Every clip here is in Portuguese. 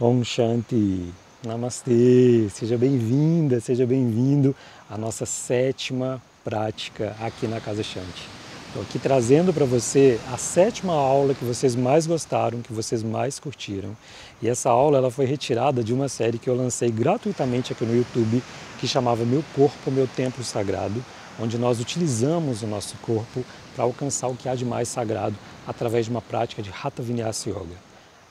Om Shanti, Namastê, seja bem-vinda, seja bem-vindo à nossa sétima prática aqui na Casa Shanti. Estou aqui trazendo para você a sétima aula que vocês mais gostaram, que vocês mais curtiram. E essa aula ela foi retirada de uma série que eu lancei gratuitamente aqui no YouTube, que chamava Meu Corpo, Meu Templo Sagrado, onde nós utilizamos o nosso corpo para alcançar o que há de mais sagrado através de uma prática de Hatha Vinyasa Yoga.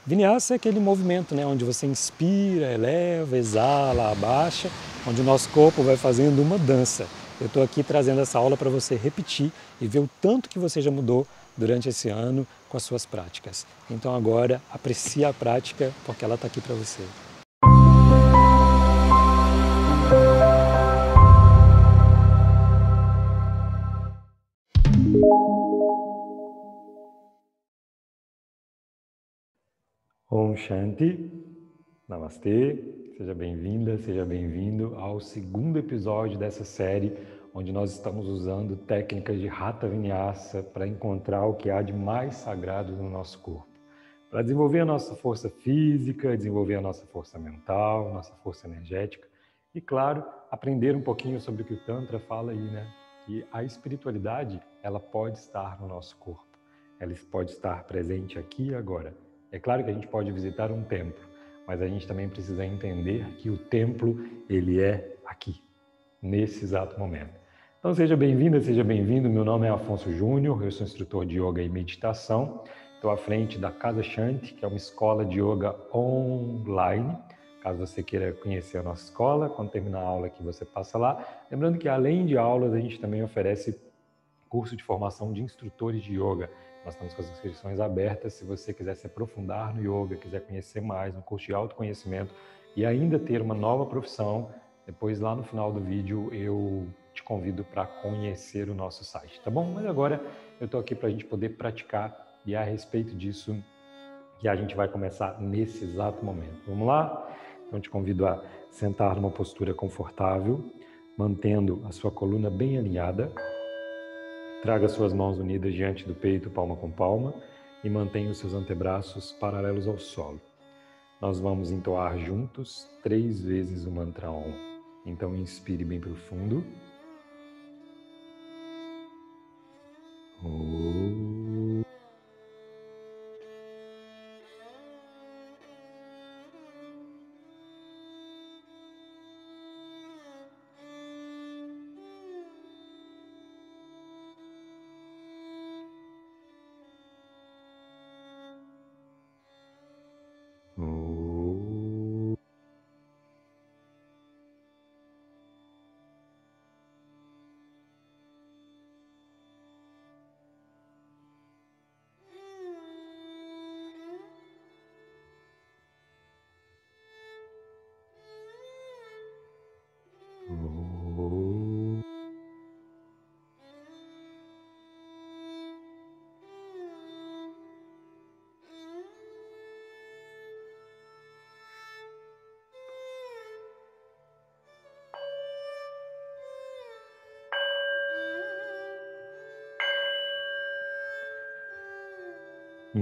Vinyasa é aquele movimento né, onde você inspira, eleva, exala, abaixa, onde o nosso corpo vai fazendo uma dança. Eu estou aqui trazendo essa aula para você repetir e ver o tanto que você já mudou durante esse ano com as suas práticas. Então agora aprecie a prática porque ela está aqui para você. Om Shanti, Namastê, seja bem-vinda, seja bem-vindo ao segundo episódio dessa série, onde nós estamos usando técnicas de Hatha Vinyasa para encontrar o que há de mais sagrado no nosso corpo, para desenvolver a nossa força física, desenvolver a nossa força mental, nossa força energética e, claro, aprender um pouquinho sobre o que o Tantra fala aí, né? Que a espiritualidade, ela pode estar no nosso corpo, ela pode estar presente aqui e agora é claro que a gente pode visitar um templo, mas a gente também precisa entender que o templo ele é aqui, nesse exato momento. Então seja bem-vinda, seja bem-vindo. Meu nome é Afonso Júnior, eu sou instrutor de yoga e meditação. Estou à frente da Casa Shanti, que é uma escola de yoga online. Caso você queira conhecer a nossa escola, quando terminar a aula aqui você passa lá. Lembrando que além de aulas, a gente também oferece curso de formação de instrutores de yoga. Nós estamos com as inscrições abertas. Se você quiser se aprofundar no yoga, quiser conhecer mais, um curso de autoconhecimento e ainda ter uma nova profissão, depois lá no final do vídeo eu te convido para conhecer o nosso site, tá bom? Mas agora eu estou aqui para a gente poder praticar e a respeito disso que a gente vai começar nesse exato momento. Vamos lá? Então te convido a sentar numa postura confortável, mantendo a sua coluna bem alinhada. Traga suas mãos unidas diante do peito, palma com palma, e mantenha os seus antebraços paralelos ao solo. Nós vamos entoar juntos três vezes o mantra Om. Então inspire bem profundo. Om.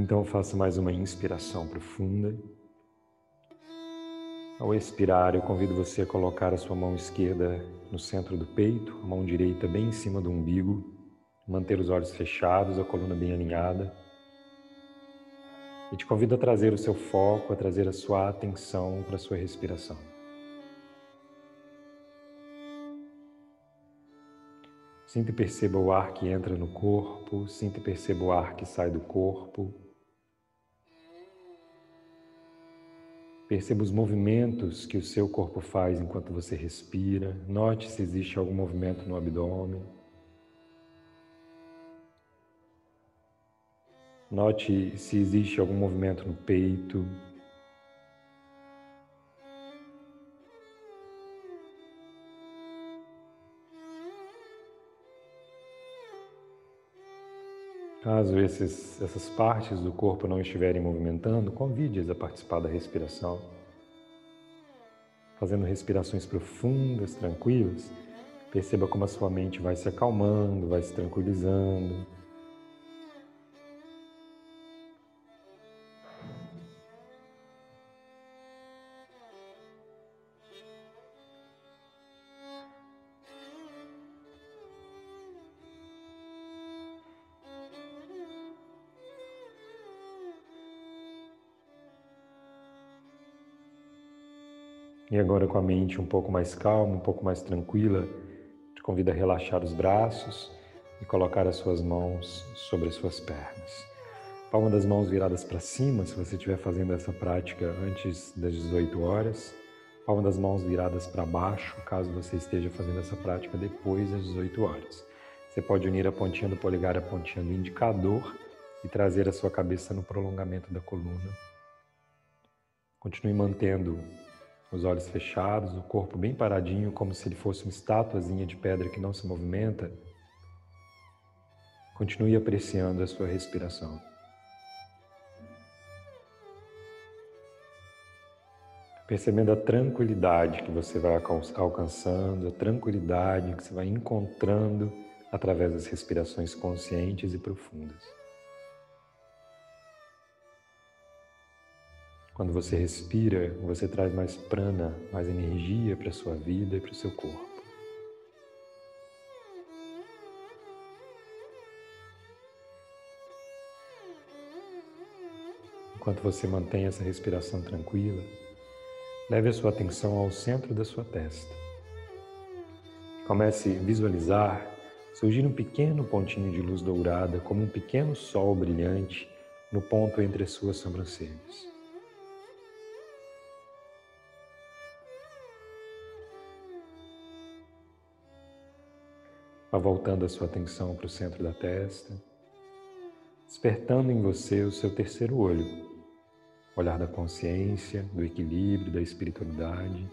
Então faça mais uma inspiração profunda. Ao expirar, eu convido você a colocar a sua mão esquerda no centro do peito, a mão direita bem em cima do umbigo, manter os olhos fechados, a coluna bem alinhada. E te convido a trazer o seu foco, a trazer a sua atenção para a sua respiração. Sinta e perceba o ar que entra no corpo, sinta e perceba o ar que sai do corpo. Perceba os movimentos que o seu corpo faz enquanto você respira. Note se existe algum movimento no abdômen. Note se existe algum movimento no peito. Caso esses, essas partes do corpo não estiverem movimentando, convide-as a participar da respiração. Fazendo respirações profundas, tranquilas, perceba como a sua mente vai se acalmando, vai se tranquilizando. Agora, com a mente um pouco mais calma, um pouco mais tranquila, te convido a relaxar os braços e colocar as suas mãos sobre as suas pernas. Palma das mãos viradas para cima, se você estiver fazendo essa prática antes das 18 horas. Palma das mãos viradas para baixo, caso você esteja fazendo essa prática depois das 18 horas. Você pode unir a pontinha do polegar à pontinha do indicador e trazer a sua cabeça no prolongamento da coluna. Continue mantendo os olhos fechados, o corpo bem paradinho, como se ele fosse uma estatuazinha de pedra que não se movimenta. Continue apreciando a sua respiração. Percebendo a tranquilidade que você vai alcançando, a tranquilidade que você vai encontrando através das respirações conscientes e profundas. Quando você respira, você traz mais prana, mais energia para a sua vida e para o seu corpo. Enquanto você mantém essa respiração tranquila, leve a sua atenção ao centro da sua testa. Comece a visualizar surgir um pequeno pontinho de luz dourada, como um pequeno sol brilhante, no ponto entre as suas sobrancelhas. Vá voltando a sua atenção para o centro da testa, despertando em você o seu terceiro olho, olhar da consciência, do equilíbrio, da espiritualidade.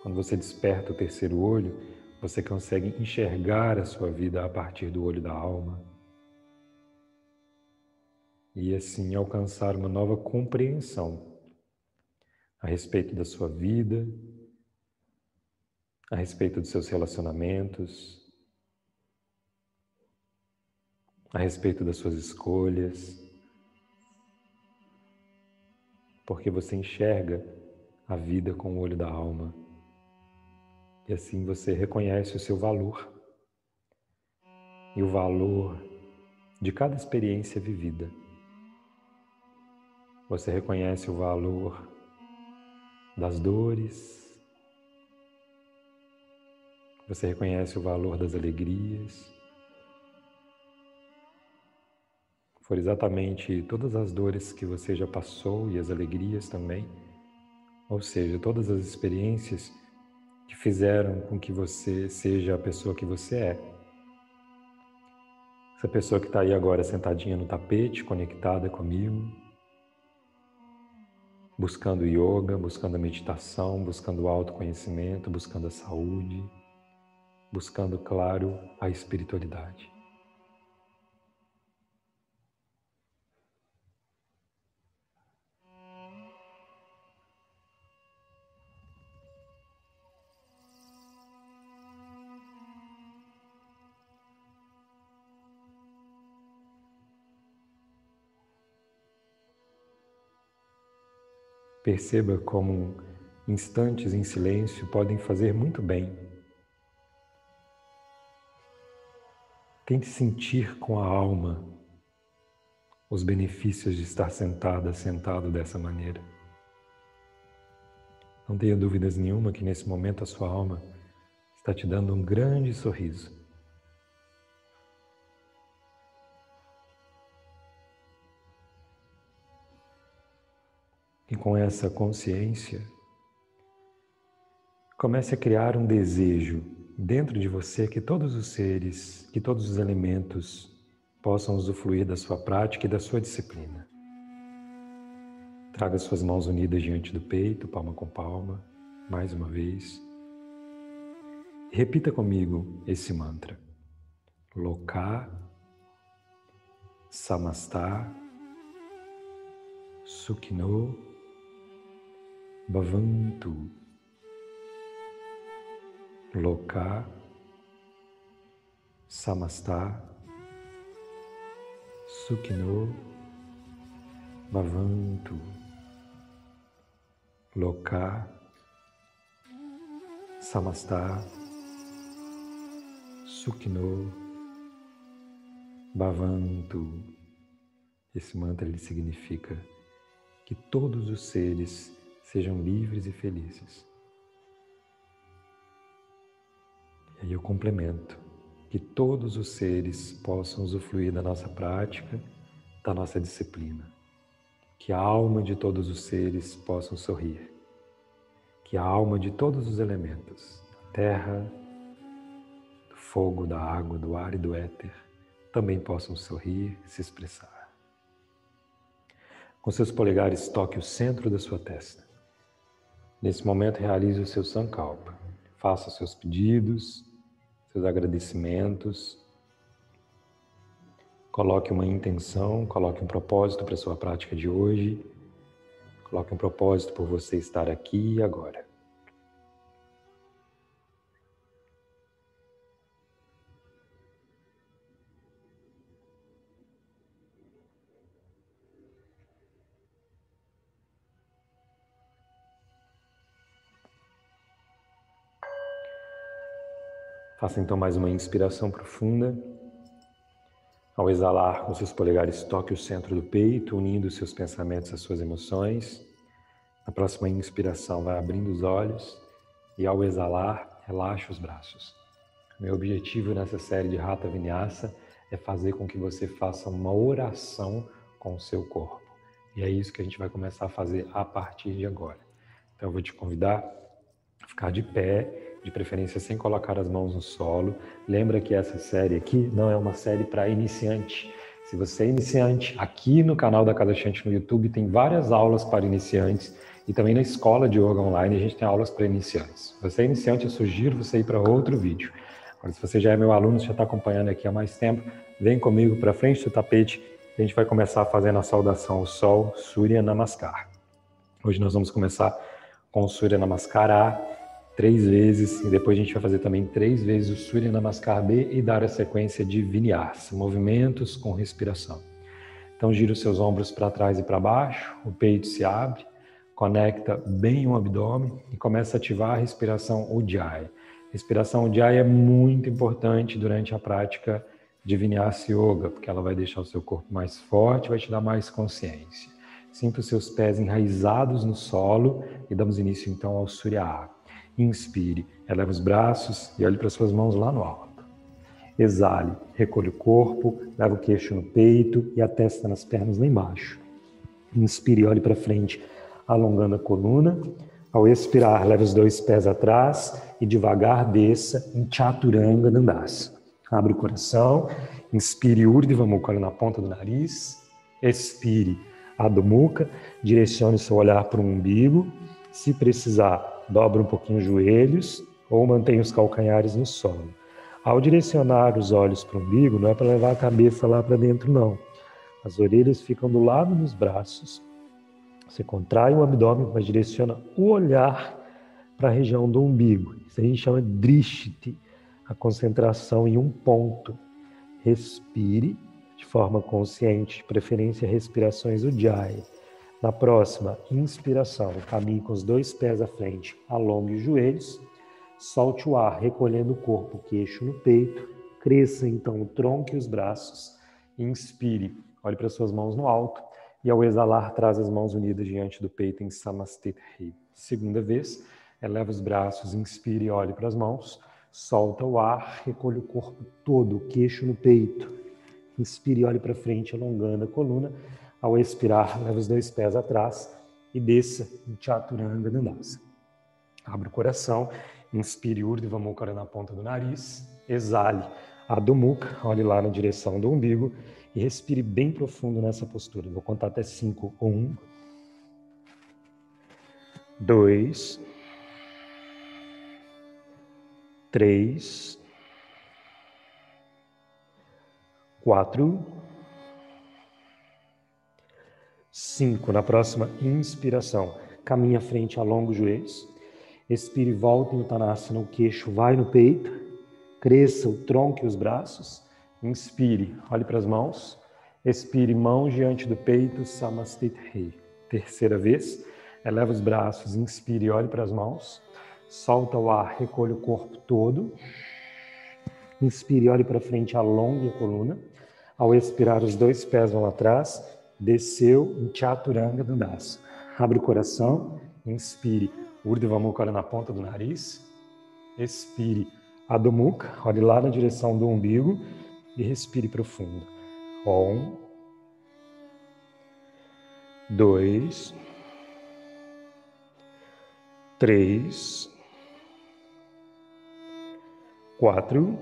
Quando você desperta o terceiro olho, você consegue enxergar a sua vida a partir do olho da alma e assim alcançar uma nova compreensão a respeito da sua vida, a respeito dos seus relacionamentos, a respeito das suas escolhas, porque você enxerga a vida com o olho da alma. E assim você reconhece o seu valor e o valor de cada experiência vivida. Você reconhece o valor das dores, você reconhece o valor das alegrias. For exatamente todas as dores que você já passou e as alegrias também, ou seja, todas as experiências que fizeram com que você seja a pessoa que você é. Essa pessoa que está aí agora sentadinha no tapete, conectada comigo, buscando yoga, buscando meditação, buscando o autoconhecimento, buscando a saúde, buscando, claro, a espiritualidade. Perceba como instantes em silêncio podem fazer muito bem. Tente sentir com a alma os benefícios de estar sentada, sentado dessa maneira. Não tenha dúvidas nenhuma que nesse momento a sua alma está te dando um grande sorriso. E com essa consciência, comece a criar um desejo dentro de você que todos os seres, que todos os elementos possam usufruir da sua prática e da sua disciplina. Traga suas mãos unidas diante do peito, palma com palma, mais uma vez. Repita comigo esse mantra. Loka, Samastha, Sukhino, Bhavantu Loka Samasta Sukhino Bhavantu Loka Samasta Sukhino Bhavantu Esse mantra ele significa que todos os seres sejam livres e felizes. E aí eu complemento que todos os seres possam usufruir da nossa prática, da nossa disciplina. Que a alma de todos os seres possam sorrir. Que a alma de todos os elementos, da terra, do fogo, da água, do ar e do éter, também possam sorrir, se expressar. Com seus polegares, toque o centro da sua testa. Nesse momento, realize o seu sankalpa. Faça seus pedidos, seus agradecimentos. Coloque uma intenção, coloque um propósito para a sua prática de hoje. Coloque um propósito por você estar aqui agora. Faça então mais uma inspiração profunda. Ao exalar, com seus polegares, toque o centro do peito, unindo seus pensamentos às suas emoções. Na próxima inspiração, vai abrindo os olhos e ao exalar, relaxe os braços. Meu objetivo nessa série de Rata Vinyasa é fazer com que você faça uma oração com o seu corpo. E é isso que a gente vai começar a fazer a partir de agora. Então eu vou te convidar a ficar de pé de preferência sem colocar as mãos no solo. Lembra que essa série aqui não é uma série para iniciante. Se você é iniciante, aqui no canal da Casa Chante no YouTube tem várias aulas para iniciantes e também na escola de yoga online a gente tem aulas para iniciantes. Se você é iniciante, eu sugiro você ir para outro vídeo. Agora, se você já é meu aluno, já está acompanhando aqui há mais tempo, vem comigo para frente do tapete a gente vai começar fazendo a saudação ao Sol, Surya Namaskar. Hoje nós vamos começar com o Surya A, três vezes, e depois a gente vai fazer também três vezes o Surya Namaskar B e dar a sequência de Vinyasa, movimentos com respiração. Então gira os seus ombros para trás e para baixo, o peito se abre, conecta bem o abdômen e começa a ativar a respiração Ujjayi. Respiração Ujjayi é muito importante durante a prática de Vinyasa Yoga, porque ela vai deixar o seu corpo mais forte, vai te dar mais consciência. Sinta os seus pés enraizados no solo e damos início então ao Surya Inspire, eleva os braços e olhe para suas mãos lá no alto. Exale, recolhe o corpo, leva o queixo no peito e a testa nas pernas lá embaixo. Inspire, olhe para frente, alongando a coluna. Ao expirar, leve os dois pés atrás e devagar desça em Chaturanga Dandasa. Abre o coração, inspire Urdhva Mukha na ponta do nariz, expire Adho Mukha, direcione seu olhar para o umbigo. Se precisar, dobra um pouquinho os joelhos ou mantém os calcanhares no solo. Ao direcionar os olhos para o umbigo, não é para levar a cabeça lá para dentro, não. As orelhas ficam do lado dos braços. Você contrai o abdômen, mas direciona o olhar para a região do umbigo. Isso a gente chama de drishti, a concentração em um ponto. Respire de forma consciente, preferência respirações Ujjayi. Na próxima inspiração, caminhe com os dois pés à frente, alongue os joelhos, solte o ar, recolhendo o corpo, queixo no peito, cresça então o tronco e os braços, inspire, olhe para suas mãos no alto e ao exalar, traz as mãos unidas diante do peito em Samastithri. Segunda vez, eleva os braços, inspire e olhe para as mãos, solta o ar, recolhe o corpo todo, queixo no peito, inspire e olhe para frente, alongando a coluna, ao expirar, leve os dois pés atrás e desça em Chaturanga Dandasa. Abre o coração, inspire Urdhva Mukha na ponta do nariz, exale Adho Mukha, olhe lá na direção do umbigo e respire bem profundo nessa postura. Vou contar até cinco. Um, dois, três, quatro, Cinco, na próxima inspiração, caminha frente, alonga os joelhos. Expire, volta em Uttanasana, o queixo vai no peito. Cresça o tronco e os braços. Inspire, olhe para as mãos. Expire, mãos diante do peito, Samastithri. Terceira vez, eleva os braços, inspire, olhe para as mãos. Solta o ar, recolhe o corpo todo. Inspire, olhe para frente, alongue a coluna. Ao expirar, os dois pés vão atrás desceu em Chaturanga Dandasa. Abre o coração, Inspire. Urdhva Mukha, na ponta do nariz. Expire. Adho Mukha, olhe lá na direção do umbigo e respire profundo. Um. Dois. Três. Quatro.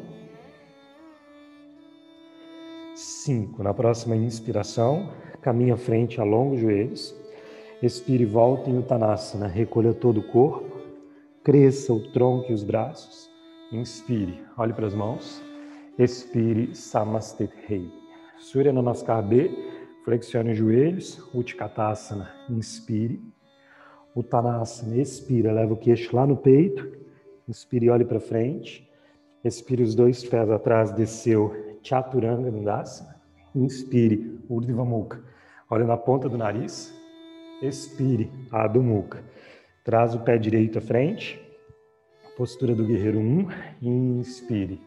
Cinco. Na próxima inspiração, caminhe à frente, alonga os joelhos. Expire e volta em Uttanasana. Recolha todo o corpo. Cresça o tronco e os braços. Inspire. Olhe para as mãos. Expire. Samastit Rei. Surya Namaskar B. Flexione os joelhos. Utkatasana. Inspire. Uttanasana. Expira. Leva o queixo lá no peito. Inspire e olhe para frente. Expire os dois pés atrás. Desceu. Chaturanga Dandasana. Inspire. Urdhva Mukha. Olhe na ponta do nariz. Expire, Adho Mukha. Traz o pé direito à frente. Postura do guerreiro 1. Inspire.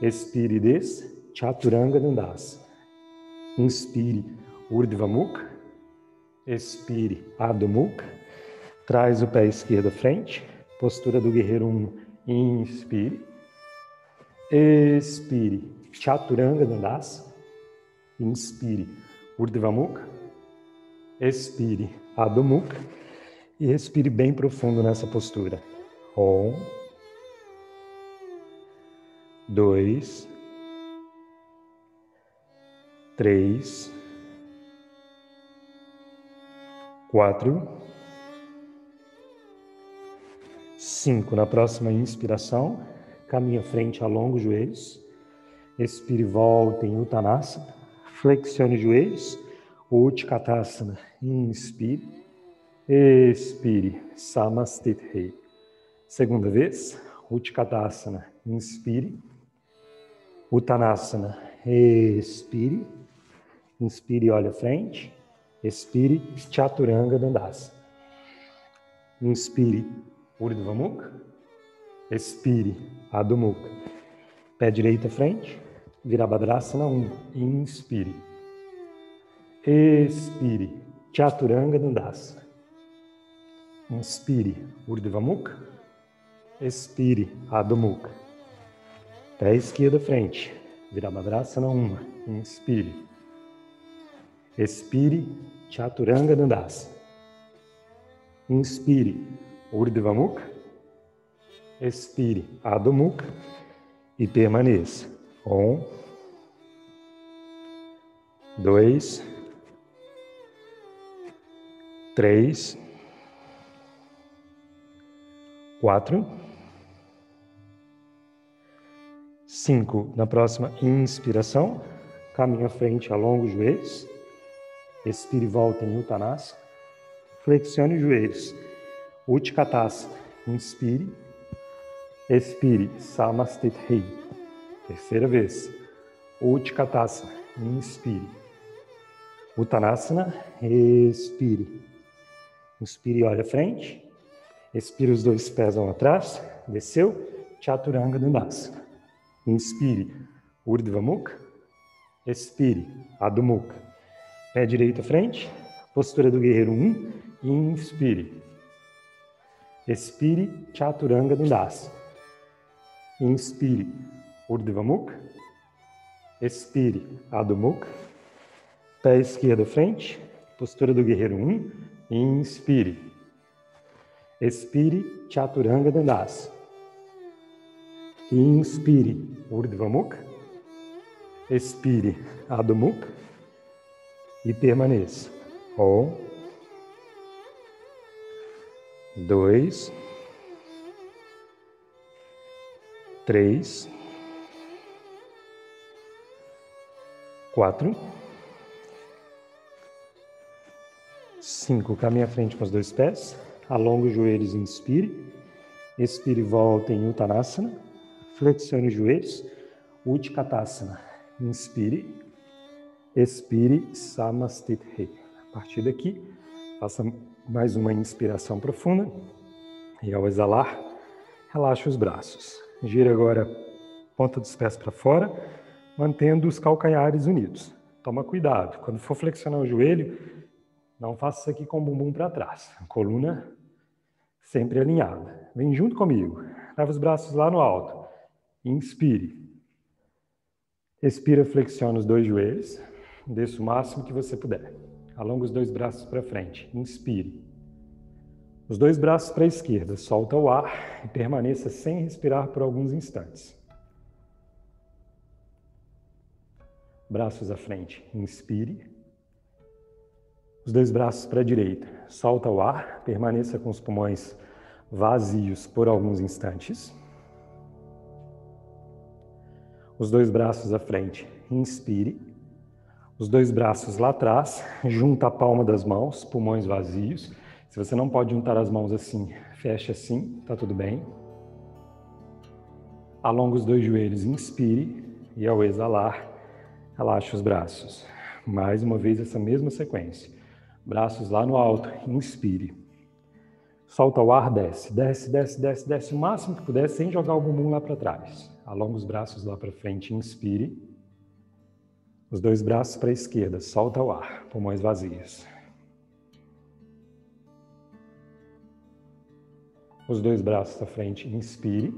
Expire, desça. Chaturanga Dandasana. Inspire, Urdhva Mukha. Expire, Adho Mukha. Traz o pé esquerdo à frente. Postura do guerreiro 1. Inspire. Expire, Chaturanga Dandasana. Inspire, Urdhva Mukha. Expire Adho Mukha e respire bem profundo nessa postura. Um, dois, três, quatro, cinco. Na próxima inspiração, caminha frente, alonga os joelhos. Expire, volta em Uttanasana. Flexione os joelhos Utkatasana. Inspire. Expire. Samastit Rei. Segunda vez. Utkatasana. Inspire. Uttanasana. Expire. Inspire olha à frente. Expire. Chaturanga Dandasana. Inspire. Urdhva Mukha. Expire. Adho Mukha. Pé direito à frente. Virabhadrasana 1. Inspire. Expire. Chaturanga Dandasana. Inspire. Urdhva Mukha. Expire. Adho Mukha. Pé esquerdo frente. Virabhadrasana 1. Inspire. Expire. Chaturanga Dandasana. Inspire. Urdhva Mukha. Expire. Adho Mukha. E permaneça. Um. Dois três, quatro, cinco. Na próxima inspiração, caminho à frente, alonga os joelhos. Expire e volta em Uttanasana. Flexione os joelhos. Utkatasana. Inspire. Expire. Samastit Rei. Terceira vez. Utkatasana. Inspire. Uttanasana. Expire. Inspire olha à frente. Expire, os dois pés vão atrás. Desceu. Chaturanga Dandasana. Inspire. Urdhva Mukha. Expire. Adho Mukha. Pé direito à frente. Postura do guerreiro 1. Inspire. Expire. Chaturanga Dandasana. Inspire. Urdhva Mukha. Expire. Adho Mukha. Pé esquerdo frente. Postura do guerreiro 1. Inspire. Expire Chaturanga Dandasana. Inspire Urdhva Mukha. Expire Adho Mukha. E permaneça. Um. Dois. Três. Quatro. Cinco, caminhe à frente com os dois pés. Alonga os joelhos e inspire. Expire e volta em Uttanasana. Flexione os joelhos. Utkatasana. Inspire. Expire. Samastit Rei. A partir daqui, faça mais uma inspiração profunda. E ao exalar, relaxe os braços. Gira agora ponta dos pés para fora, mantendo os calcanhares unidos. Toma cuidado. Quando for flexionar o joelho, Não faça isso aqui com o bumbum para trás. Coluna sempre alinhada. Vem junto comigo. Leva os braços lá no alto. Inspire. Expira, flexiona os dois joelhos. Desça o máximo que você puder. Alonga os dois braços para frente. Inspire. Os dois braços para a esquerda. Solta o ar e permaneça sem respirar por alguns instantes. Braços à frente. Inspire. Os dois braços para a direita. Solta o ar. Permaneça com os pulmões vazios por alguns instantes. Os dois braços à frente. Inspire. Os dois braços lá atrás. Junta a palma das mãos, pulmões vazios. Se você não pode juntar as mãos assim, feche assim, tá tudo bem. Alonga os dois joelhos, inspire e ao exalar, relaxe os braços. Mais uma vez essa mesma sequência. Braços lá no alto, inspire. Solta o ar, desce, desce, desce, desce, desce o máximo que puder sem jogar o bumbum lá para trás. Alonga os braços lá para frente, inspire. Os dois braços para a esquerda, solta o ar, pulmões vazios. Os dois braços à frente, inspire.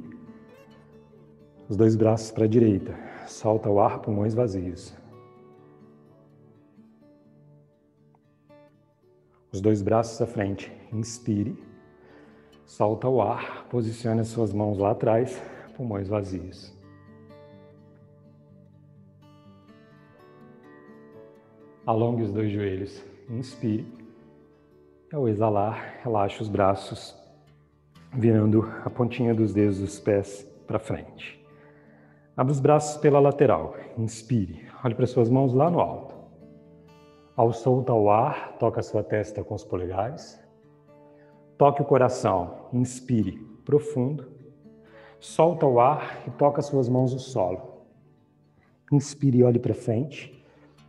Os dois braços para a direita. Solta o ar, pulmões vazios. Os dois braços à frente, inspire. Solta o ar, posicione as suas mãos lá atrás, pulmões vazios. Alongue os dois joelhos, inspire. Ao exalar, relaxe os braços, virando a pontinha dos dedos dos pés para frente. Abra os braços pela lateral. Inspire. Olhe para suas mãos lá no alto. Ao soltar o ar, toca a sua testa com os polegares. Toque o coração. Inspire profundo. Solta o ar e toca suas mãos no solo. Inspire e olhe para frente.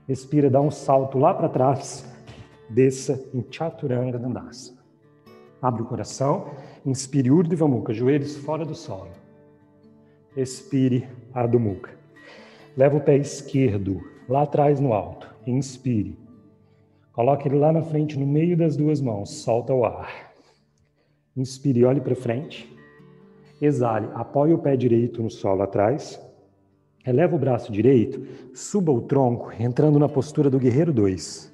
Expira, dá um salto lá para trás. Desça em Chaturanga Dandasana. Abre o coração, inspire Urdhva Mukha, joelhos fora do solo. Expire Adho Mukha. Leva o pé esquerdo lá atrás no alto. Inspire. Coloque ele lá na frente, no meio das duas mãos. Solta o ar. Inspire, olhe para frente. Exale, apoie o pé direito no solo atrás. Eleva o braço direito, suba o tronco, entrando na postura do guerreiro 2.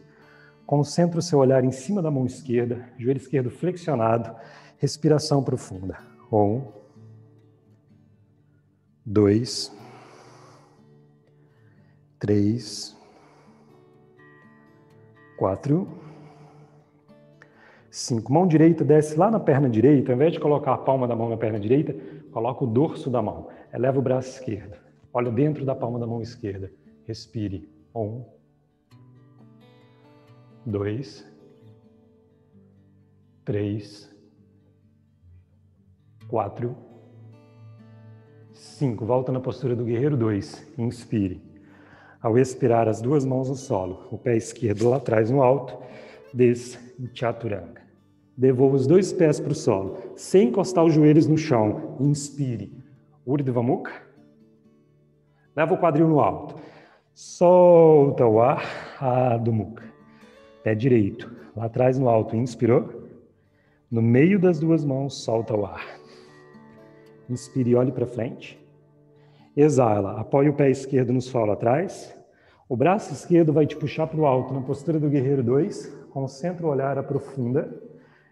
Concentre o seu olhar em cima da mão esquerda, joelho esquerdo flexionado, respiração profunda. Um, dois, três, quatro, cinco. Mão direita desce lá na perna direita, ao invés de colocar a palma da mão na perna direita, coloca o dorso da mão. Eleva o braço esquerdo. Olha dentro da palma da mão esquerda. Respire. Um, dois, três, quatro, cinco. Volta na postura do guerreiro dois. Inspire. Ao expirar, as duas mãos no solo, o pé esquerdo lá atrás no alto, desça em Chaturanga. Devolva os dois pés para o solo, sem encostar os joelhos no chão. Inspire. Urdhva Mukha. Leva o quadril no alto. Solta o ar. Adho Mukha. Pé direito, lá atrás no alto, inspirou. No meio das duas mãos, solta o ar. Inspire olhe para frente. Exala, apoie o pé esquerdo no solo atrás. O braço esquerdo vai te puxar para o alto na postura do guerreiro 2. Concentra o olhar, aprofunda.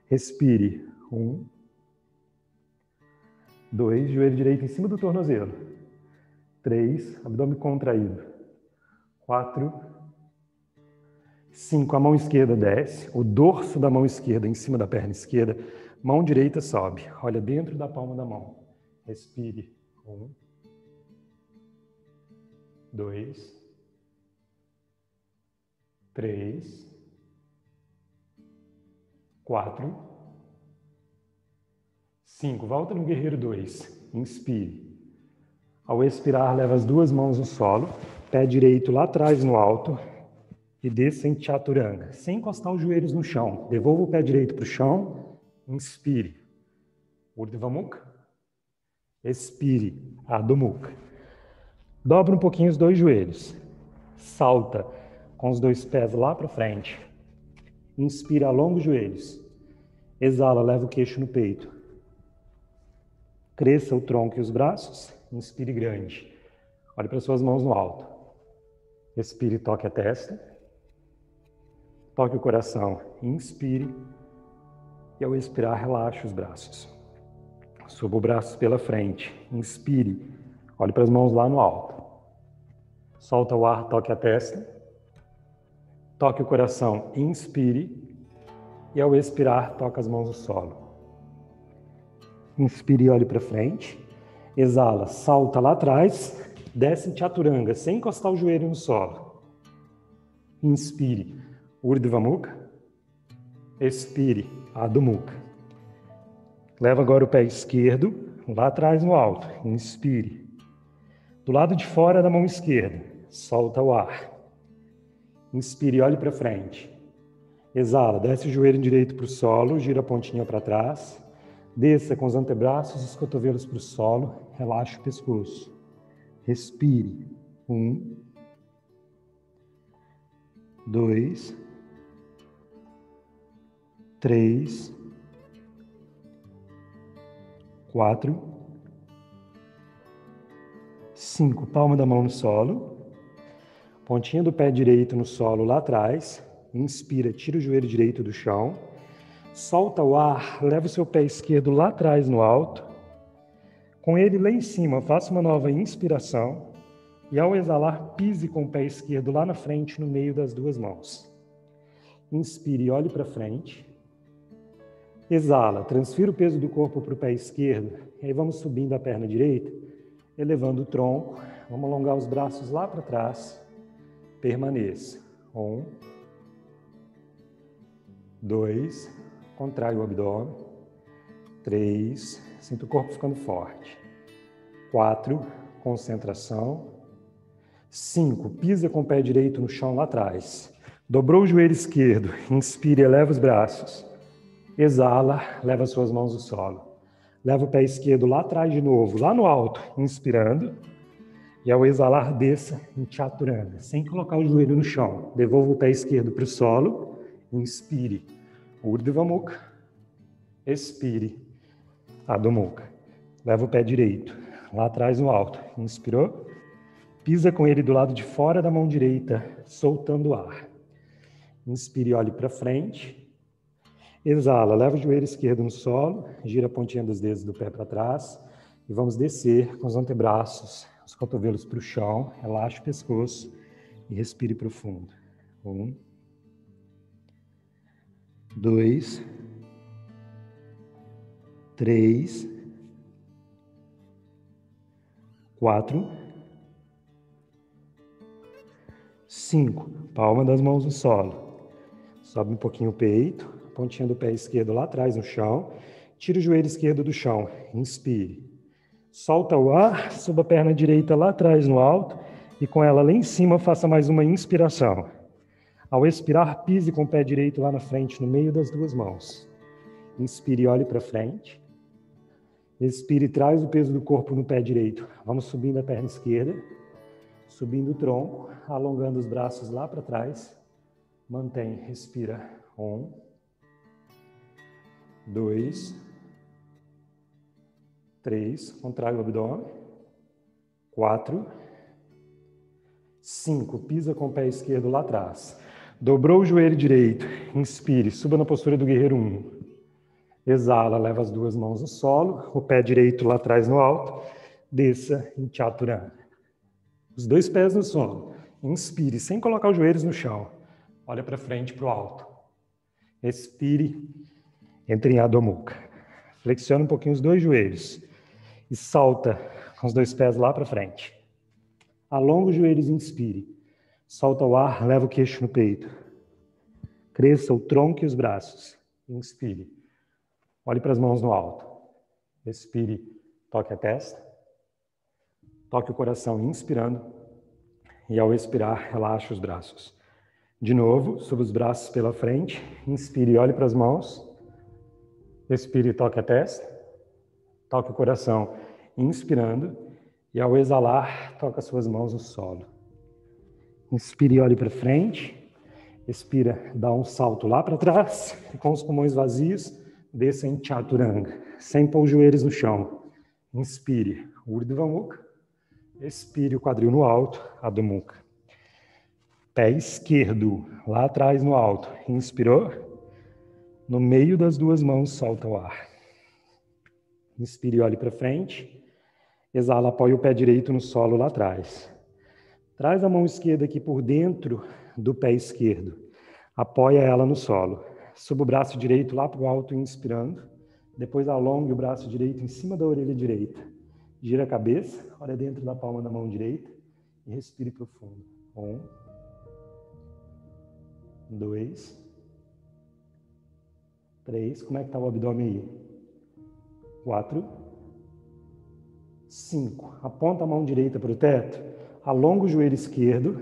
Respire. Um. Dois, joelho direito em cima do tornozelo. Três, abdômen contraído. Quatro. Cinco, a mão esquerda desce, o dorso da mão esquerda em cima da perna esquerda, mão direita sobe. Olha dentro da palma da mão. Respire. Um, dois, três, quatro, cinco. Volta no guerreiro dois. Inspire. Ao expirar, leva as duas mãos no solo, pé direito lá atrás no alto, e desça em Chaturanga, sem encostar os joelhos no chão. Devolva o pé direito para o chão, inspire. Urdhva Mukha. Expire. Adho Mukha. Dobra um pouquinho os dois joelhos. Salta com os dois pés lá para frente. Inspira, alonga os joelhos. Exala, leva o queixo no peito. Cresça o tronco e os braços. Inspire grande. Olhe para suas mãos no alto. Expire, toque a testa. Toque o coração. Inspire. E ao expirar, relaxe os braços. Suba o braço pela frente. Inspire. Olhe para as mãos lá no alto. Solta o ar, toque a testa. Toque o coração. Inspire. E ao expirar, toca as mãos no solo. Inspire e olhe para frente. Exala, salta lá atrás. Desce em chaturanga, sem encostar o joelho no solo. Inspire, Urdhva Mukha. Expire, Adho Mukha. Leva agora o pé esquerdo lá atrás no alto. Inspire. Do lado de fora da mão esquerda, solta o ar. Inspire, olhe para frente. Exala, desce o joelho direito para o solo, gira a pontinha para trás. Desça com os antebraços e os cotovelos para o solo, relaxa o pescoço. Respire. Um, dois, três, quatro, cinco. Palma da mão no solo. Pontinha do pé direito no solo lá atrás. Inspira, tira o joelho direito do chão. Solta o ar, leva o seu pé esquerdo lá atrás no alto. Com ele lá em cima, faça uma nova inspiração e ao exalar, pise com o pé esquerdo lá na frente, no meio das duas mãos. Inspire olhe para frente. Exala, transfira o peso do corpo para o pé esquerdo. E aí vamos subindo a perna direita, elevando o tronco. Vamos alongar os braços lá para trás. Permaneça. Um, dois, contrai o abdômen. Três, sinta o corpo ficando forte. Quatro, concentração. Cinco, pisa com o pé direito no chão lá atrás. Dobrou o joelho esquerdo, inspire, eleva os braços. Exala, leva suas mãos ao solo. Leva o pé esquerdo lá atrás de novo, lá no alto, inspirando. E ao exalar, desça em chaturanga, sem colocar o joelho no chão. Devolva o pé esquerdo para o solo. Inspire. Urdhva Mukha. Expire. Adho Mukha. Leva o pé direito lá atrás no alto. Inspirou. Pisa com ele do lado de fora da mão direita, soltando o ar. Inspire olhe para frente. Exala, leva o joelho esquerdo no solo, gira a pontinha dos dedos do pé para trás e vamos descer com os antebraços, os cotovelos para o chão, relaxa o pescoço e respire profundo. Um, dois, três, quatro, cinco. Palma das mãos no solo. Sobe um pouquinho o peito pontinha do pé esquerdo lá atrás no chão. Tira o joelho esquerdo do chão. Inspire. Solta o ar, suba a perna direita lá atrás no alto e com ela lá em cima faça mais uma inspiração. Ao expirar, pise com o pé direito lá na frente, no meio das duas mãos. Inspire e olhe para frente. Expire traz o peso do corpo no pé direito. Vamos subindo a perna esquerda, subindo o tronco, alongando os braços lá para trás. Mantém, respira. Um dois, três, contrai o abdômen, quatro, cinco, pisa com o pé esquerdo lá atrás. Dobrou o joelho direito, inspire, suba na postura do guerreiro um. Exala, leva as duas mãos no solo, o pé direito lá atrás no alto, desça em chaturanga. Os dois pés no solo. Inspire, sem colocar os joelhos no chão. Olha para frente, para o alto. Expire entre em Adho Mukha. Flexiona um pouquinho os dois joelhos e salta com os dois pés lá para frente. Alonga os joelhos e inspire. Solta o ar, leva o queixo no peito. Cresça o tronco e os braços. Inspire. Olhe para as mãos no alto. Expire, toque a testa. Toque o coração inspirando. E ao expirar, relaxa os braços. De novo, suba os braços pela frente. Inspire olhe para as mãos. Respire e toque a testa. Toque o coração inspirando. E ao exalar, toca suas mãos no solo. Inspire e olhe para frente. Expira, dá um salto lá para trás, e com os pulmões vazios, desça em Chaturanga, sem pôr os joelhos no chão. Inspire, Urdhva Mukha. Expire o quadril no alto, Adho Mukha. Pé esquerdo, lá atrás no alto. Inspirou. No meio das duas mãos, solta o ar. Inspire e olhe para frente. Exala, apoia o pé direito no solo lá atrás. Traz a mão esquerda aqui por dentro do pé esquerdo. Apoia ela no solo. Suba o braço direito lá para o alto, inspirando. Depois alongue o braço direito em cima da orelha direita. Gira a cabeça, olha dentro da palma da mão direita e respire profundo. Um, dois, três. Como é que está o abdômen aí? Quatro, cinco. Aponta a mão direita para o teto, alonga o joelho esquerdo,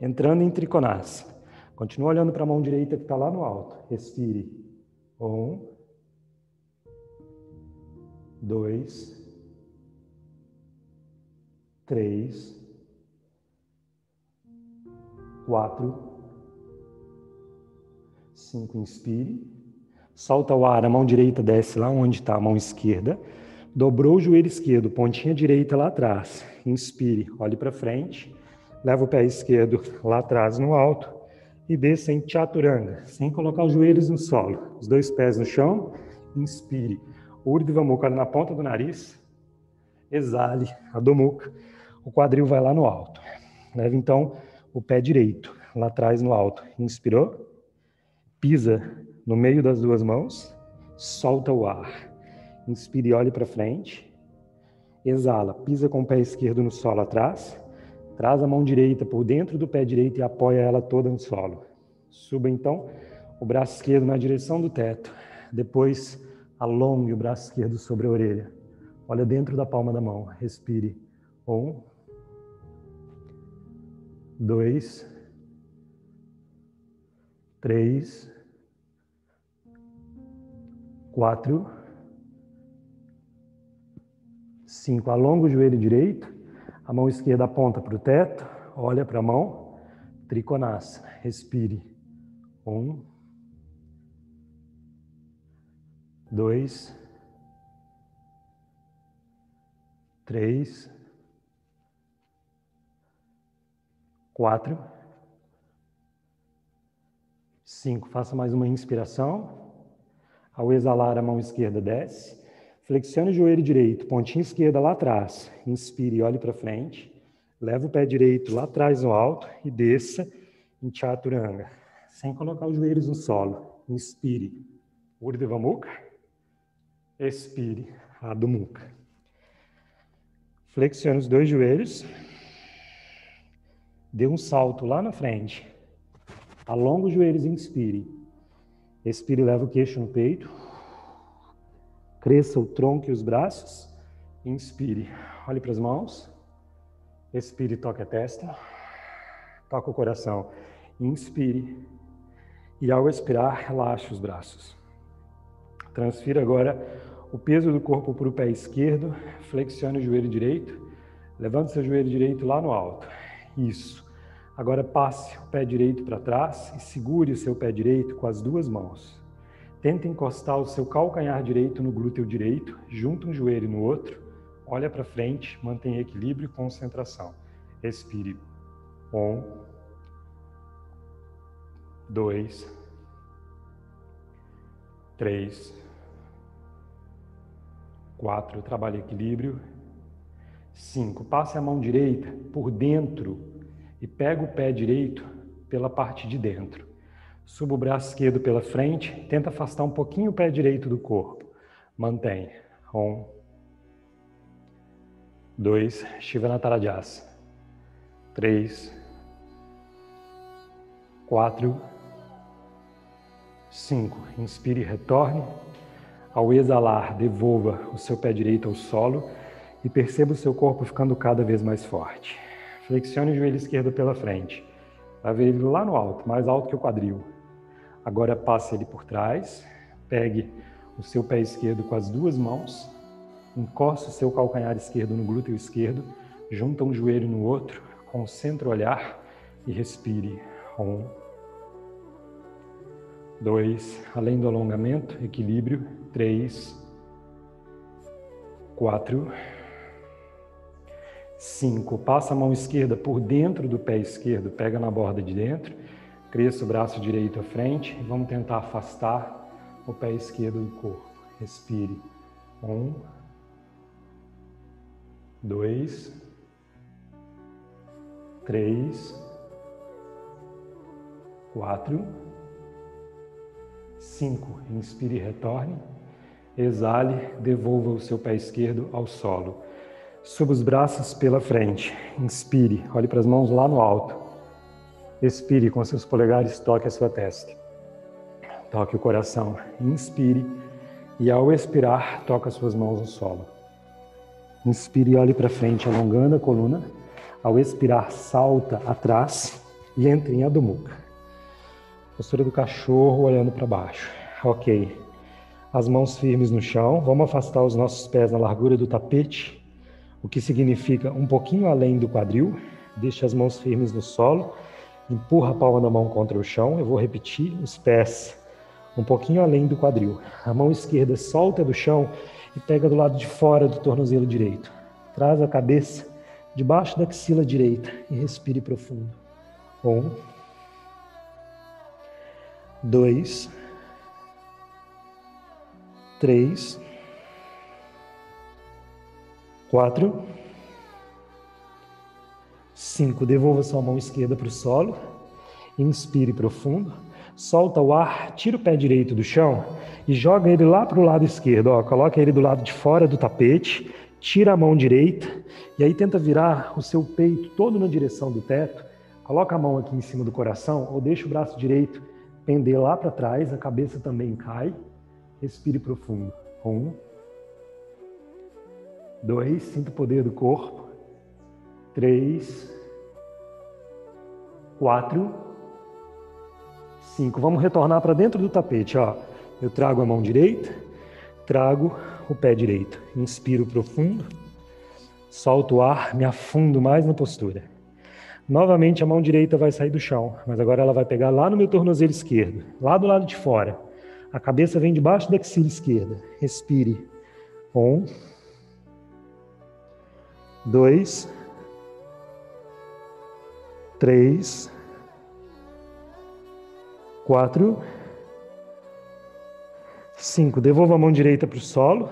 entrando em triconasana. Continua olhando para a mão direita que está lá no alto. Respire. Um, dois, três, quatro, cinco. Inspire. Solta o ar, a mão direita desce lá onde está a mão esquerda. Dobrou o joelho esquerdo, pontinha direita lá atrás. Inspire, olhe para frente. Leva o pé esquerdo lá atrás no alto e desça em chaturanga, sem colocar os joelhos no solo. Os dois pés no chão. Inspire. Urdhva Mukha na ponta do nariz. Exale, Adho Mukha. O quadril vai lá no alto. Leva então o pé direito lá atrás no alto. Inspirou. Pisa no meio das duas mãos. Solta o ar. Inspire e olhe para frente. Exala, pisa com o pé esquerdo no solo atrás. Traz a mão direita por dentro do pé direito e apoia ela toda no solo. Suba então o braço esquerdo na direção do teto. Depois alongue o braço esquerdo sobre a orelha. Olha dentro da palma da mão. Respire. Um. Dois. Três. Quatro. 5. Alonga o joelho direito, a mão esquerda aponta para o teto, olha para a mão, triconasana. Respire. Um, dois, três, quatro, cinco. Faça mais uma inspiração. Ao exalar, a mão esquerda desce. Flexione o joelho direito, pontinha esquerda lá atrás. Inspire e olhe para frente. Leva o pé direito lá atrás no alto e desça em Chaturanga, sem colocar os joelhos no solo. Inspire. Urdhva Mukha. Expire. Adho Mukha. Flexione os dois joelhos. Dê um salto lá na frente. Alonga os joelhos e inspire. Expire e leva o queixo no peito. Cresça o tronco e os braços. Inspire. Olhe para as mãos. Expire, toque a testa. Toca o coração. Inspire. E ao expirar, relaxe os braços. Transfira agora o peso do corpo para o pé esquerdo. Flexione o joelho direito. Levante seu joelho direito lá no alto. Isso. Agora passe o pé direito para trás e segure o seu pé direito com as duas mãos. Tenta encostar o seu calcanhar direito no glúteo direito, junta um joelho no outro, olha para frente, mantenha equilíbrio e concentração. Respire. Um, dois, três, quatro. Trabalhe equilíbrio. Cinco. Passe a mão direita por dentro e pega o pé direito pela parte de dentro. Suba o braço esquerdo pela frente, tenta afastar um pouquinho o pé direito do corpo. Mantém. Um. Dois. Shivanatarajas. Três. Quatro. Cinco. Inspire e retorne. Ao exalar, devolva o seu pé direito ao solo e perceba o seu corpo ficando cada vez mais forte. Flexione o joelho esquerdo pela frente. Ver ele lá no alto, mais alto que o quadril. Agora passe ele por trás, pegue o seu pé esquerdo com as duas mãos, encoste o seu calcanhar esquerdo no glúteo esquerdo, junta um joelho no outro, concentre o olhar e respire. Um, dois, além do alongamento, equilíbrio, três, quatro, cinco. Passa a mão esquerda por dentro do pé esquerdo, pega na borda de dentro, cresça o braço direito à frente vamos tentar afastar o pé esquerdo do corpo. Respire. Um, dois, três, quatro, cinco. Inspire e retorne. Exale, devolva o seu pé esquerdo ao solo. Suba os braços pela frente. Inspire, olhe para as mãos lá no alto. Expire com seus polegares, toque a sua testa. Toque o coração. Inspire e ao expirar, toque as suas mãos no solo. Inspire e olhe para frente, alongando a coluna. Ao expirar, salta atrás e entre em Adho. Postura do cachorro olhando para baixo. Ok. As mãos firmes no chão. Vamos afastar os nossos pés na largura do tapete, o que significa um pouquinho além do quadril. Deixe as mãos firmes no solo. Empurra a palma da mão contra o chão. Eu vou repetir os pés um pouquinho além do quadril. A mão esquerda solta do chão e pega do lado de fora do tornozelo direito. Traz a cabeça debaixo da axila direita e respire profundo. Um dois, três, quatro, cinco. Devolva sua mão esquerda para o solo. Inspire profundo. Solta o ar, tira o pé direito do chão e joga ele lá para o lado esquerdo. Ó, coloca ele do lado de fora do tapete, tira a mão direita e aí tenta virar o seu peito todo na direção do teto. Coloca a mão aqui em cima do coração ou deixa o braço direito pender lá para trás, a cabeça também cai. Respire profundo. Um. Dois, sinta o poder do corpo. Três. Quatro. Cinco. Vamos retornar para dentro do tapete. Ó. Eu trago a mão direita, trago o pé direito. Inspiro profundo, solto o ar, me afundo mais na postura. Novamente a mão direita vai sair do chão, mas agora ela vai pegar lá no meu tornozelo esquerdo, lá do lado de fora. A cabeça vem debaixo da axila esquerda. Respire. Um. Dois. Três. Quatro. Cinco. Devolva a mão direita para o solo.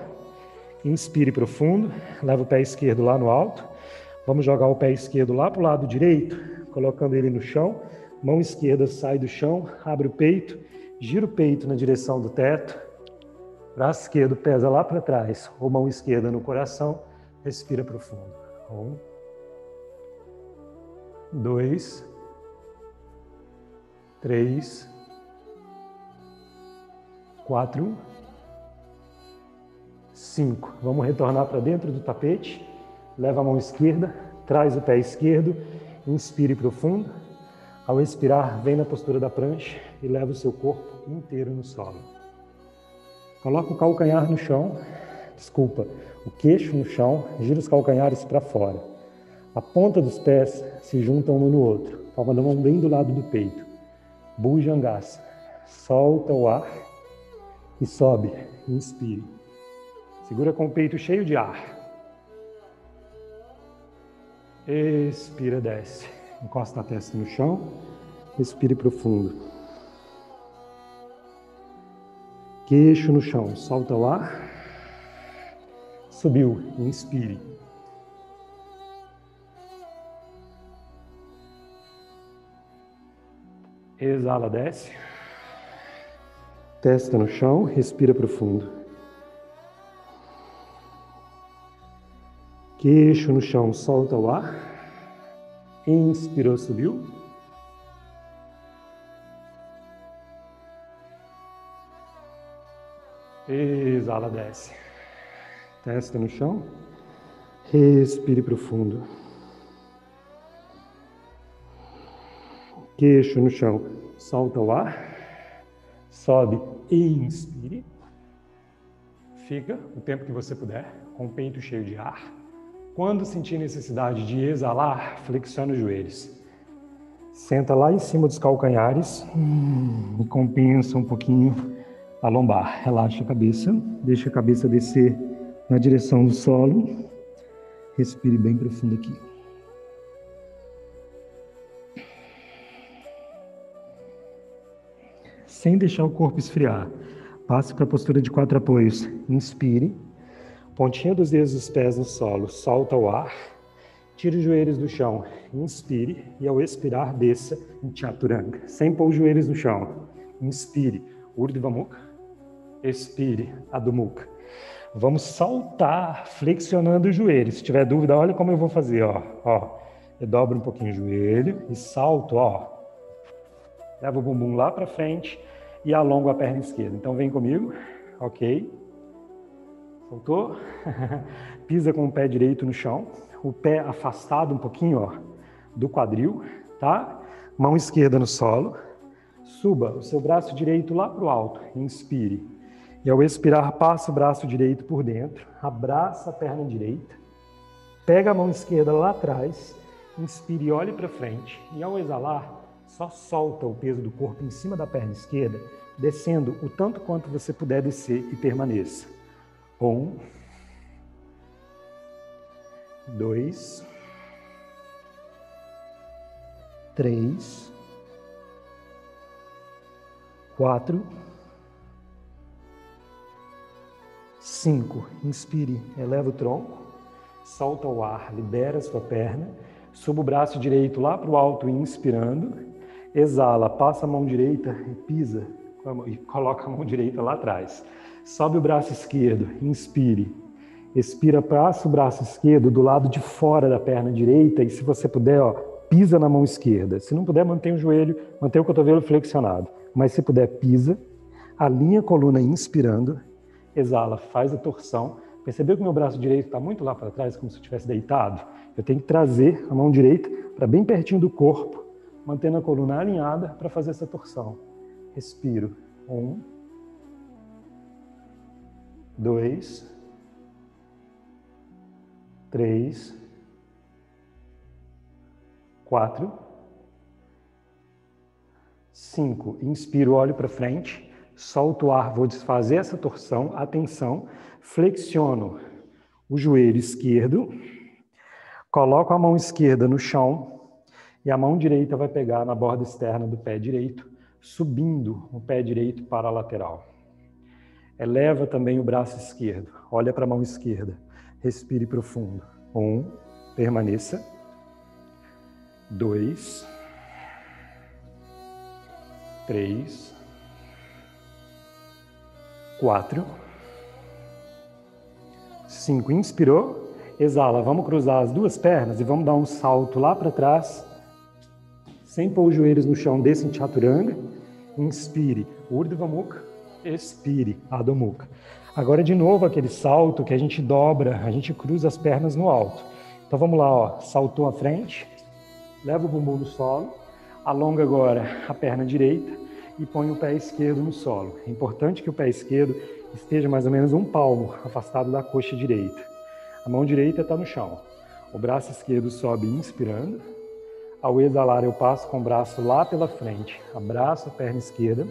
Inspire profundo. Leva o pé esquerdo lá no alto. Vamos jogar o pé esquerdo lá para o lado direito, colocando ele no chão. Mão esquerda sai do chão, abre o peito, gira o peito na direção do teto. Braço esquerdo pesa lá para trás, ou mão esquerda no coração. Respira profundo. Um, dois, três, quatro, cinco. Vamos retornar para dentro do tapete. Leva a mão esquerda, traz o pé esquerdo, inspire profundo. Ao expirar, vem na postura da prancha e leva o seu corpo inteiro no solo. Coloca o calcanhar no chão, desculpa, o queixo no chão, gira os calcanhares para fora. A ponta dos pés se juntam um no outro, palma da mão bem do lado do peito. Bujangasa. Solta o ar e sobe. Inspire. Segura com o peito cheio de ar. Expira, desce. Encosta a testa no chão. Respire profundo. Queixo no chão. Solta o ar. Subiu. Inspire. Exala, desce. Testa no chão. Respira profundo. Queixo no chão, solta o ar. Inspirou, subiu. Exala, desce. Testa no chão. Respire profundo. Queixo no chão, solta o ar. Sobe, inspire. Fica o tempo que você puder, com o peito cheio de ar. Quando sentir necessidade de exalar, flexione os joelhos. Senta lá em cima dos calcanhares e compensa um pouquinho a lombar. Relaxa a cabeça, deixa a cabeça descer na direção do solo. Respire bem profundo aqui. Sem deixar o corpo esfriar. Passe para a postura de quatro apoios. Inspire. Pontinha dos dedos dos pés no solo. Solta o ar. Tire os joelhos do chão. Inspire. E ao expirar, desça em Chaturanga. Sem pôr os joelhos no chão. Inspire. Urdhva Mukha. Expire. Adho Mukha. Vamos saltar, flexionando o joelho. Se tiver dúvida, olha como eu vou fazer, ó. ó. Eu dobro um pouquinho o joelho e salto, ó. Leva o bumbum lá para frente e alongo a perna esquerda. Então vem comigo, ok. Soltou. Pisa com o pé direito no chão, o pé afastado um pouquinho, ó, do quadril, tá? Mão esquerda no solo. Suba o seu braço direito lá para o alto. Inspire. E ao expirar, passa o braço direito por dentro, abraça a perna direita, pega a mão esquerda lá atrás, inspire e olhe para frente. E ao exalar, só solta o peso do corpo em cima da perna esquerda, descendo o tanto quanto você puder descer e permaneça. Um, dois, três, quatro. Cinco, inspire, eleva o tronco, solta o ar, libera a sua perna, suba o braço direito lá para o alto, inspirando, exala, passa a mão direita e pisa e coloca a mão direita lá atrás. Sobe o braço esquerdo, inspire, expira, passa o braço esquerdo do lado de fora da perna direita e se você puder, ó, pisa na mão esquerda. Se não puder, mantém o joelho, mantém o cotovelo flexionado. Mas se puder, pisa, alinha a coluna inspirando, exala, faz a torção. Percebeu que meu braço direito está muito lá para trás, como se eu estivesse deitado? Eu tenho que trazer a mão direita para bem pertinho do corpo, mantendo a coluna alinhada para fazer essa torção. Respiro. Um, dois, três, quatro, cinco. Inspiro, olho para frente solto o ar, vou desfazer essa torção, atenção, flexiono o joelho esquerdo, coloco a mão esquerda no chão e a mão direita vai pegar na borda externa do pé direito, subindo o pé direito para a lateral. Eleva também o braço esquerdo, olha para a mão esquerda, respire profundo. Um, permaneça. Dois, três, quatro, cinco. Inspirou, exala. Vamos cruzar as duas pernas e vamos dar um salto lá para trás, sem pôr os joelhos no chão. Desça em Chaturanga. Inspire, Urdhva Mukha. Expire, Adho Mukha. Agora de novo aquele salto que a gente dobra, a gente cruza as pernas no alto. Então vamos lá, ó. Saltou à frente, leva o bumbum no solo, alonga agora a perna direita e põe o pé esquerdo no solo. É importante que o pé esquerdo esteja mais ou menos um palmo afastado da coxa direita. A mão direita está no chão. O braço esquerdo sobe inspirando. Ao exalar, eu passo com o braço lá pela frente. Abraço a perna esquerda.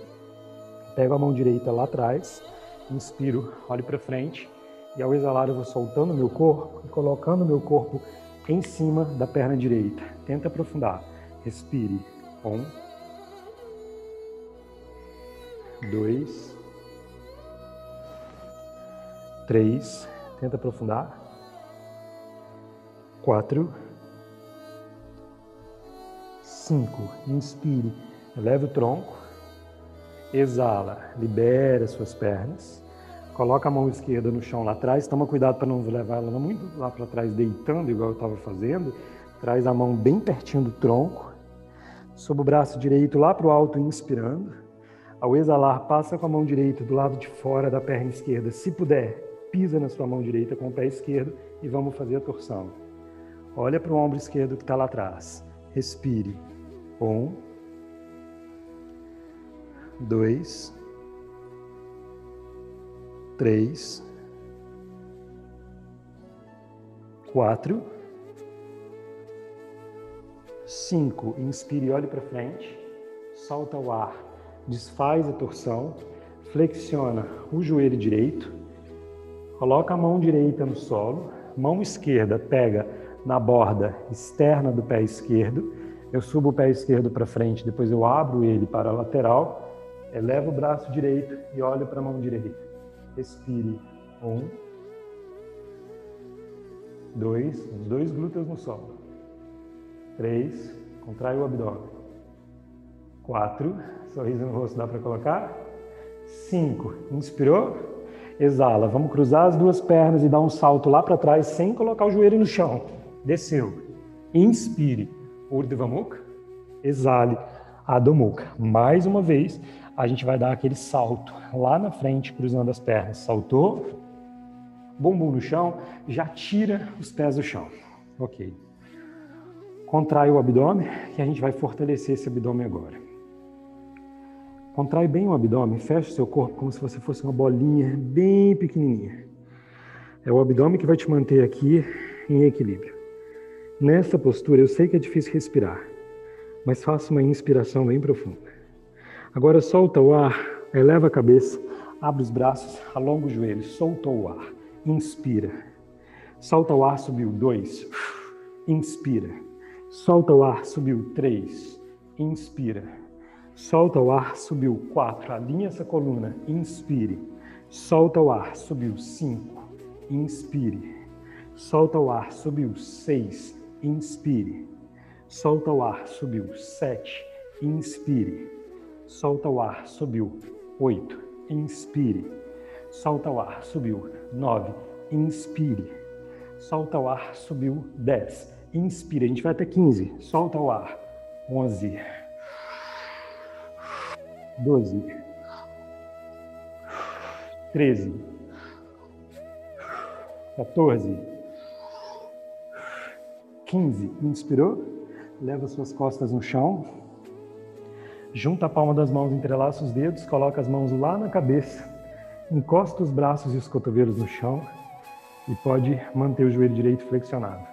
Pego a mão direita lá atrás. Inspiro, olho para frente. E ao exalar, eu vou soltando meu corpo e colocando meu corpo em cima da perna direita. Tenta aprofundar. Respire. Um dois, três, tenta aprofundar, quatro, cinco, inspire, eleva o tronco, exala, libera suas pernas, coloca a mão esquerda no chão lá atrás, toma cuidado para não levar ela muito lá para trás deitando, igual eu estava fazendo, traz a mão bem pertinho do tronco, sob o braço direito lá para o alto, inspirando, ao exalar, passa com a mão direita do lado de fora da perna esquerda. Se puder, pisa na sua mão direita com o pé esquerdo e vamos fazer a torção. Olha para o ombro esquerdo que está lá atrás. Respire. Um, dois, três, quatro, Cinco, inspire olhe para frente. Solta o ar, desfaz a torção, flexiona o joelho direito, coloca a mão direita no solo, mão esquerda pega na borda externa do pé esquerdo. Eu subo o pé esquerdo para frente, depois eu abro ele para a lateral, elevo o braço direito e olho para a mão direita. Respire. Um, dois, os dois glúteos no solo. Três, contrai o abdômen. Quatro, sorriso no rosto dá para colocar. Cinco, inspirou, exala. Vamos cruzar as duas pernas e dar um salto lá para trás sem colocar o joelho no chão. Desceu. Inspire, Urdhva Mukha. Exale, Adho Mukha. Mais uma vez, a gente vai dar aquele salto lá na frente, cruzando as pernas. Saltou, bumbum no chão, já tira os pés do chão. Ok. Contrai o abdômen, que a gente vai fortalecer esse abdômen agora. Contrai bem o abdômen, fecha o seu corpo como se você fosse uma bolinha bem pequenininha. É o abdômen que vai te manter aqui em equilíbrio. Nessa postura, eu sei que é difícil respirar, mas faça uma inspiração bem profunda. Agora solta o ar, eleva a cabeça, abre os braços, alonga os joelhos, soltou o ar. Inspira. Solta o ar, subiu. Dois. Inspira. Solta o ar, subiu. Três. Inspira. Solta o ar, subiu. Quatro. Alinha essa coluna. Inspire. Solta o ar, subiu. Cinco. Inspire. Solta o ar, subiu. Seis. Inspire. Solta o ar, subiu. Sete. Inspire. Solta o ar, subiu. Oito. Inspire. Solta o ar, subiu. 9. Inspire. Solta o ar, subiu. 10. Inspire. A gente vai até 15. Solta o ar. 11. 12. 13. 14. 15. Inspirou. Leva suas costas no chão. Junta a palma das mãos, entrelaça os dedos, coloca as mãos lá na cabeça Encosta os braços e os cotovelos no chão e pode manter o joelho direito flexionado.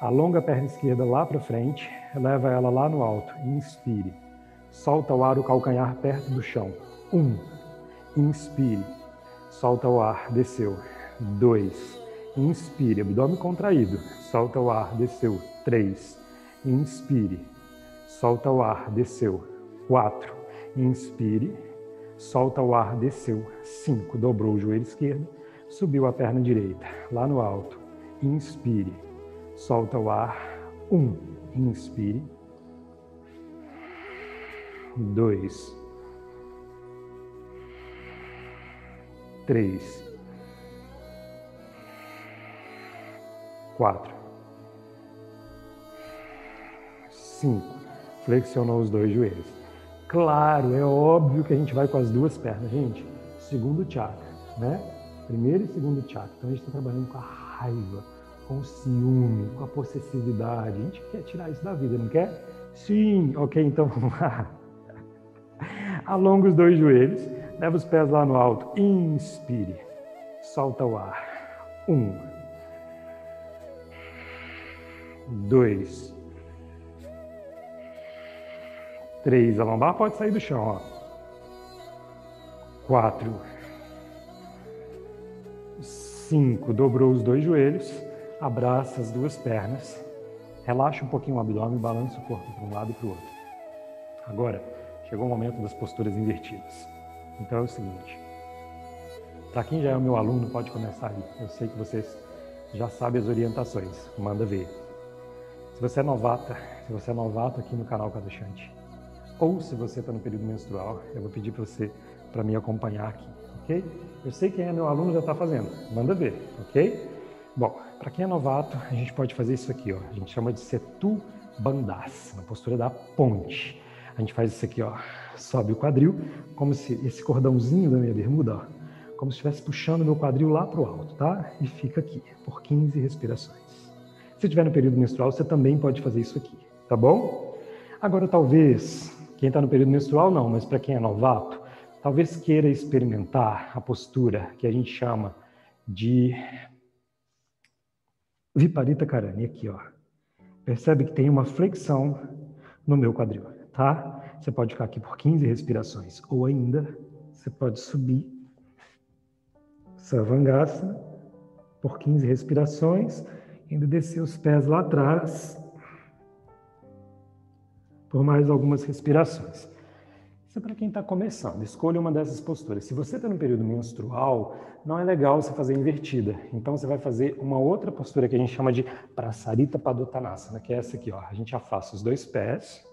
Alonga a perna esquerda lá para frente, leva ela lá no alto. Inspire. Solta o ar, o calcanhar perto do chão. Um. Inspire. Solta o ar, desceu. Dois. Inspire, abdômen contraído. Solta o ar, desceu. Três. Inspire. Solta o ar, desceu. Quatro. Inspire. Solta o ar, desceu. Cinco, dobrou o joelho esquerdo, subiu a perna direita, lá no alto. Inspire. Solta o ar. Um, inspire. Dois. Três. Quatro. Cinco. Flexionou os dois joelhos. Claro, é óbvio que a gente vai com as duas pernas, gente. Segundo chakra, né? Primeiro e segundo chakra. Então a gente está trabalhando com a raiva, com o ciúme, com a possessividade. A gente quer tirar isso da vida, não quer? Sim, ok, então vamos lá. Alonga os dois joelhos, leva os pés lá no alto. Inspire, solta o ar. Um, dois, Três, a lombar pode sair do chão. Ó. Quatro. Cinco, dobrou os dois joelhos, abraça as duas pernas, relaxa um pouquinho o abdômen, balança o corpo para um lado e para o outro. Agora, chegou o momento das posturas invertidas. Então é o seguinte, para quem já é o meu aluno, pode começar aí. Eu sei que vocês já sabem as orientações, manda ver. Se você é novata, se você é novato aqui no canal Cadachante, ou se você está no período menstrual, eu vou pedir para você para me acompanhar aqui, ok? Eu sei quem é meu aluno já está fazendo, manda ver, ok? Bom, para quem é novato, a gente pode fazer isso aqui, ó. A gente chama de setu bandhas, na postura da ponte. A gente faz isso aqui, ó. Sobe o quadril, como se esse cordãozinho da minha bermuda, ó, como se estivesse puxando meu quadril lá para o alto, tá? E fica aqui por 15 respirações. Se estiver no período menstrual, você também pode fazer isso aqui, tá bom? Agora, talvez quem está no período menstrual, não, mas para quem é novato, talvez queira experimentar a postura que a gente chama de Viparita Karani, aqui, ó. percebe que tem uma flexão no meu quadril, tá? Você pode ficar aqui por 15 respirações, ou ainda você pode subir Savangasana por 15 respirações, ainda descer os pés lá atrás por mais algumas respirações. Isso é para quem está começando. Escolha uma dessas posturas. Se você está no período menstrual, não é legal você fazer invertida. Então você vai fazer uma outra postura que a gente chama de Prasarita Padottanasana, que é essa aqui. Ó. A gente afasta os dois pés,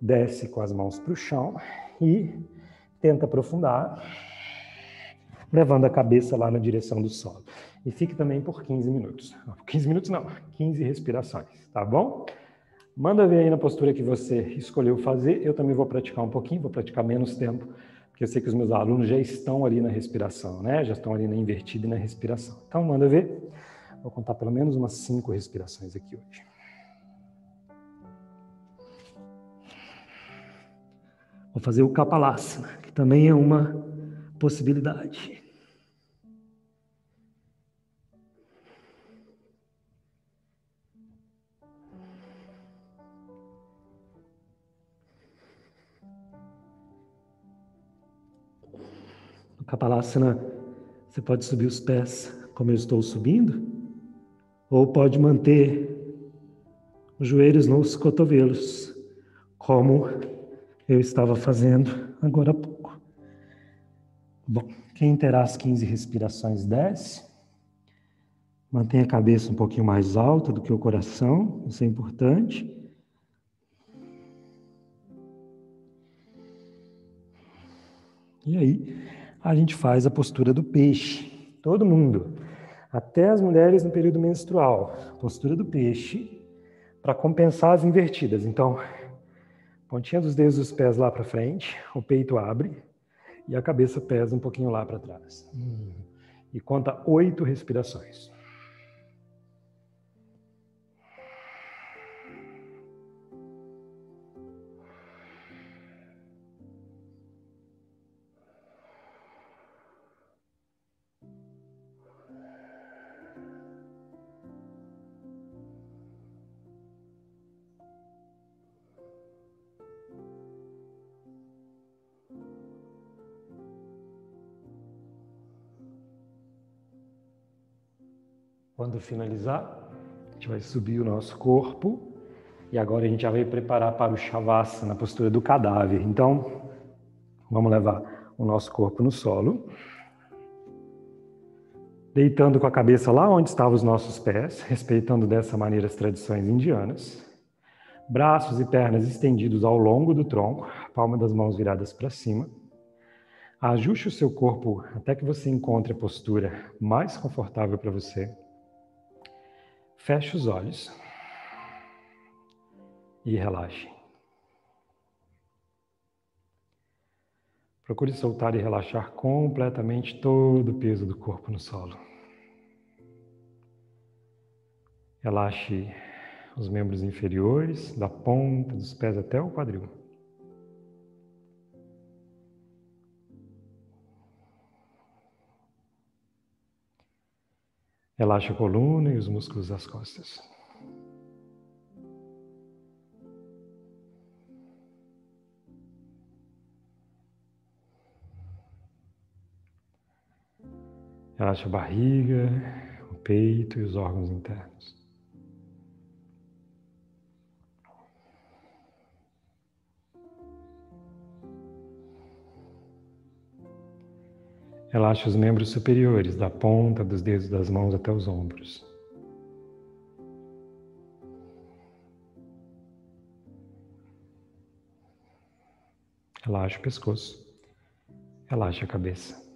desce com as mãos para o chão e tenta aprofundar, levando a cabeça lá na direção do solo. E fique também por 15 minutos. 15 minutos não, 15 respirações, tá bom? Manda ver aí na postura que você escolheu fazer. Eu também vou praticar um pouquinho, vou praticar menos tempo, porque eu sei que os meus alunos já estão ali na respiração, né? Já estão ali na invertida e na respiração. Então, manda ver. Vou contar pelo menos umas cinco respirações aqui hoje. Vou fazer o Kapalasa, que também é uma possibilidade. Kapalasana, você pode subir os pés como eu estou subindo, ou pode manter os joelhos nos cotovelos, como eu estava fazendo agora há pouco. Bom, quem terá as 15 respirações desce. Mantenha a cabeça um pouquinho mais alta do que o coração, isso é importante. E aí, a gente faz a postura do peixe. Todo mundo. Até as mulheres no período menstrual. Postura do peixe para compensar as invertidas. Então, pontinha dos dedos dos pés lá para frente, o peito abre e a cabeça pesa um pouquinho lá para trás. E conta oito respirações. Quando finalizar, a gente vai subir o nosso corpo e agora a gente já vai preparar para o Shavasana, na postura do cadáver. Então, vamos levar o nosso corpo no solo, deitando com a cabeça lá onde estavam os nossos pés, respeitando dessa maneira as tradições indianas. Braços e pernas estendidos ao longo do tronco, palma das mãos viradas para cima. Ajuste o seu corpo até que você encontre a postura mais confortável para você. Feche os olhos e relaxe. Procure soltar e relaxar completamente todo o peso do corpo no solo. Relaxe os membros inferiores, da ponta dos pés até o quadril. Relaxa a coluna e os músculos das costas. Relaxa a barriga, o peito e os órgãos internos. Relaxe os membros superiores, da ponta dos dedos das mãos até os ombros. Relaxe o pescoço. Relaxe a cabeça.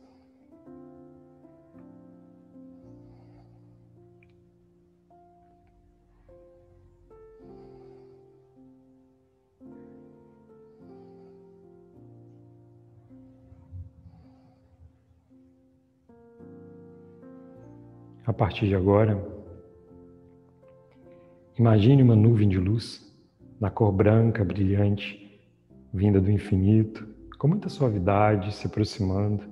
A partir de agora, imagine uma nuvem de luz na cor branca, brilhante, vinda do infinito, com muita suavidade, se aproximando,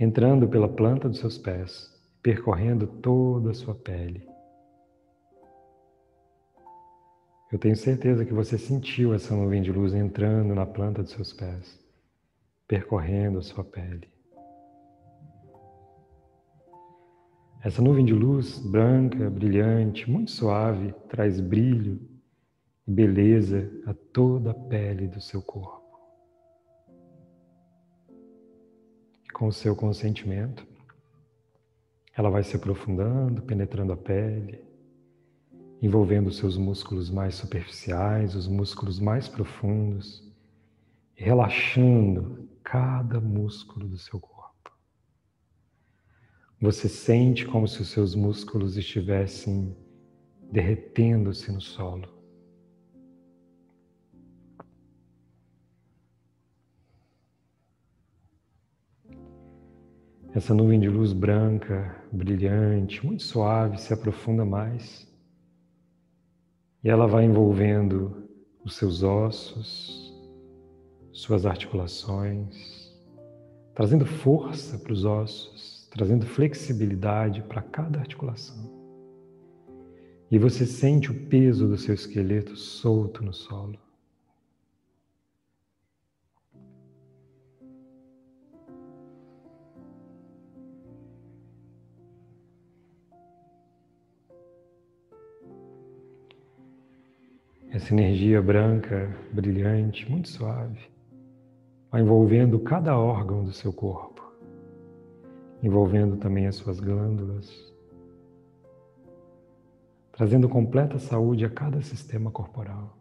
entrando pela planta dos seus pés, percorrendo toda a sua pele. Eu tenho certeza que você sentiu essa nuvem de luz entrando na planta dos seus pés, percorrendo a sua pele. Essa nuvem de luz branca, brilhante, muito suave, traz brilho e beleza a toda a pele do seu corpo. Com o seu consentimento, ela vai se aprofundando, penetrando a pele, envolvendo os seus músculos mais superficiais, os músculos mais profundos, relaxando cada músculo do seu corpo. Você sente como se os seus músculos estivessem derretendo-se no solo. Essa nuvem de luz branca, brilhante, muito suave, se aprofunda mais. E ela vai envolvendo os seus ossos, suas articulações, trazendo força para os ossos trazendo flexibilidade para cada articulação. E você sente o peso do seu esqueleto solto no solo. Essa energia branca, brilhante, muito suave, vai envolvendo cada órgão do seu corpo envolvendo também as suas glândulas, trazendo completa saúde a cada sistema corporal,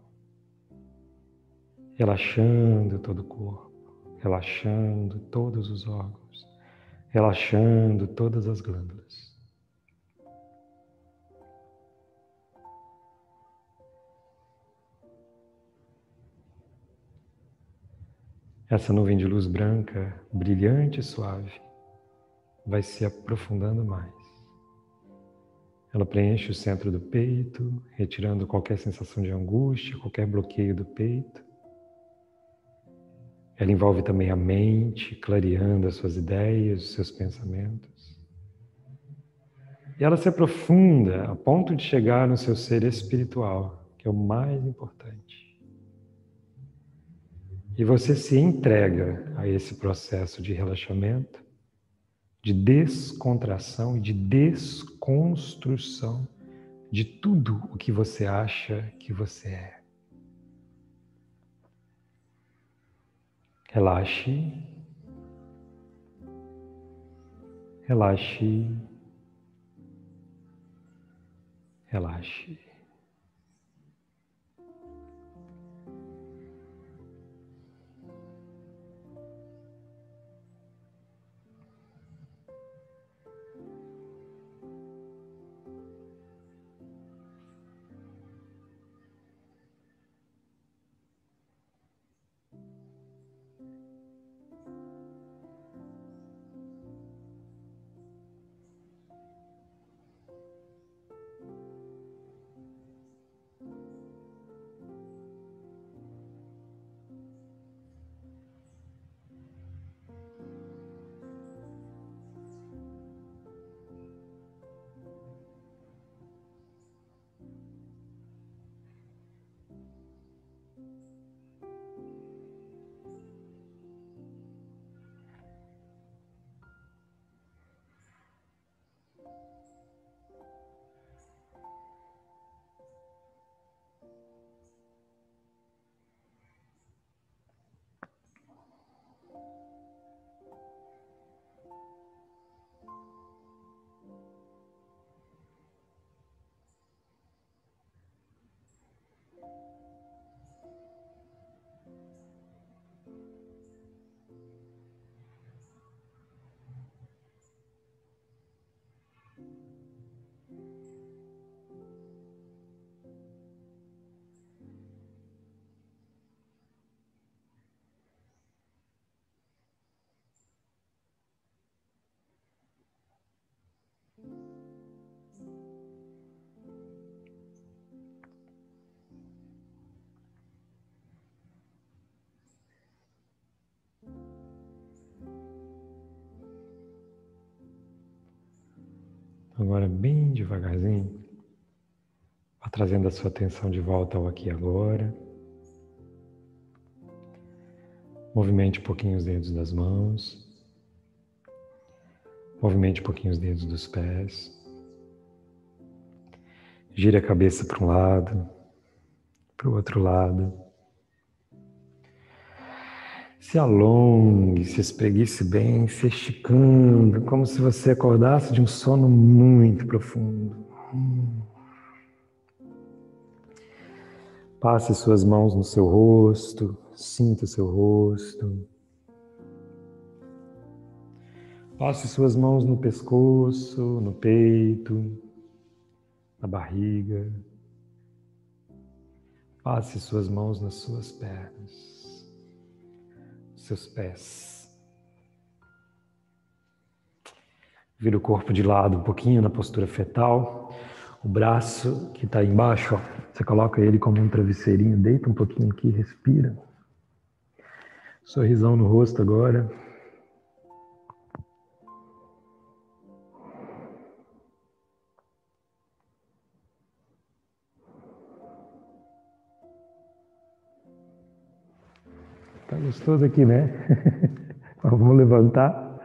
relaxando todo o corpo, relaxando todos os órgãos, relaxando todas as glândulas. Essa nuvem de luz branca, brilhante e suave, vai se aprofundando mais. Ela preenche o centro do peito, retirando qualquer sensação de angústia, qualquer bloqueio do peito. Ela envolve também a mente, clareando as suas ideias, os seus pensamentos. E ela se aprofunda a ponto de chegar no seu ser espiritual, que é o mais importante. E você se entrega a esse processo de relaxamento de descontração e de desconstrução de tudo o que você acha que você é. Relaxe. Relaxe. Relaxe. Agora, bem devagarzinho, vá trazendo a sua atenção de volta ao aqui e agora. Movimente um pouquinho os dedos das mãos. Movimente um pouquinho os dedos dos pés. Gire a cabeça para um lado, para o outro lado. Se alongue, se espreguice bem, se esticando, como se você acordasse de um sono muito profundo. Passe suas mãos no seu rosto, sinta seu rosto. Passe suas mãos no pescoço, no peito, na barriga. Passe suas mãos nas suas pernas, seus pés. Vira o corpo de lado um pouquinho na postura fetal. O braço que está embaixo, ó, você coloca ele como um travesseirinho, deita um pouquinho aqui, respira. Sorrisão no rosto agora. Tá gostoso aqui, né? Vamos levantar.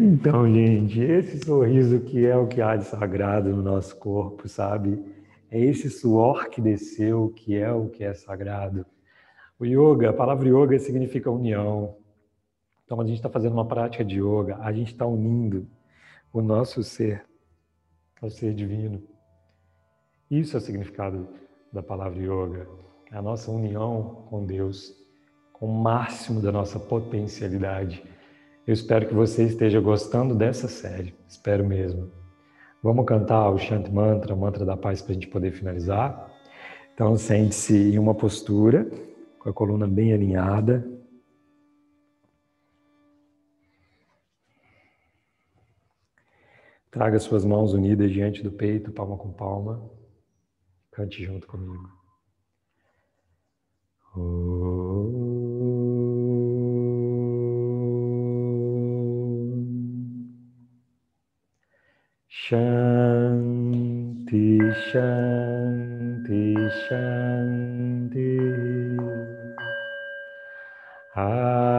Então, gente, esse sorriso que é o que há de sagrado no nosso corpo, sabe? É esse suor que desceu que é o que é sagrado. O yoga, a palavra yoga significa união. Então, a gente está fazendo uma prática de yoga, a gente está unindo o nosso ser ao ser divino. Isso é o significado da palavra yoga a nossa união com Deus, com o máximo da nossa potencialidade. Eu espero que você esteja gostando dessa série, espero mesmo. Vamos cantar o Shanti Mantra, o Mantra da Paz, para a gente poder finalizar. Então, sente-se em uma postura, com a coluna bem alinhada. Traga suas mãos unidas diante do peito, palma com palma. Cante junto comigo. Shanti, Shanti, Shanti. Hare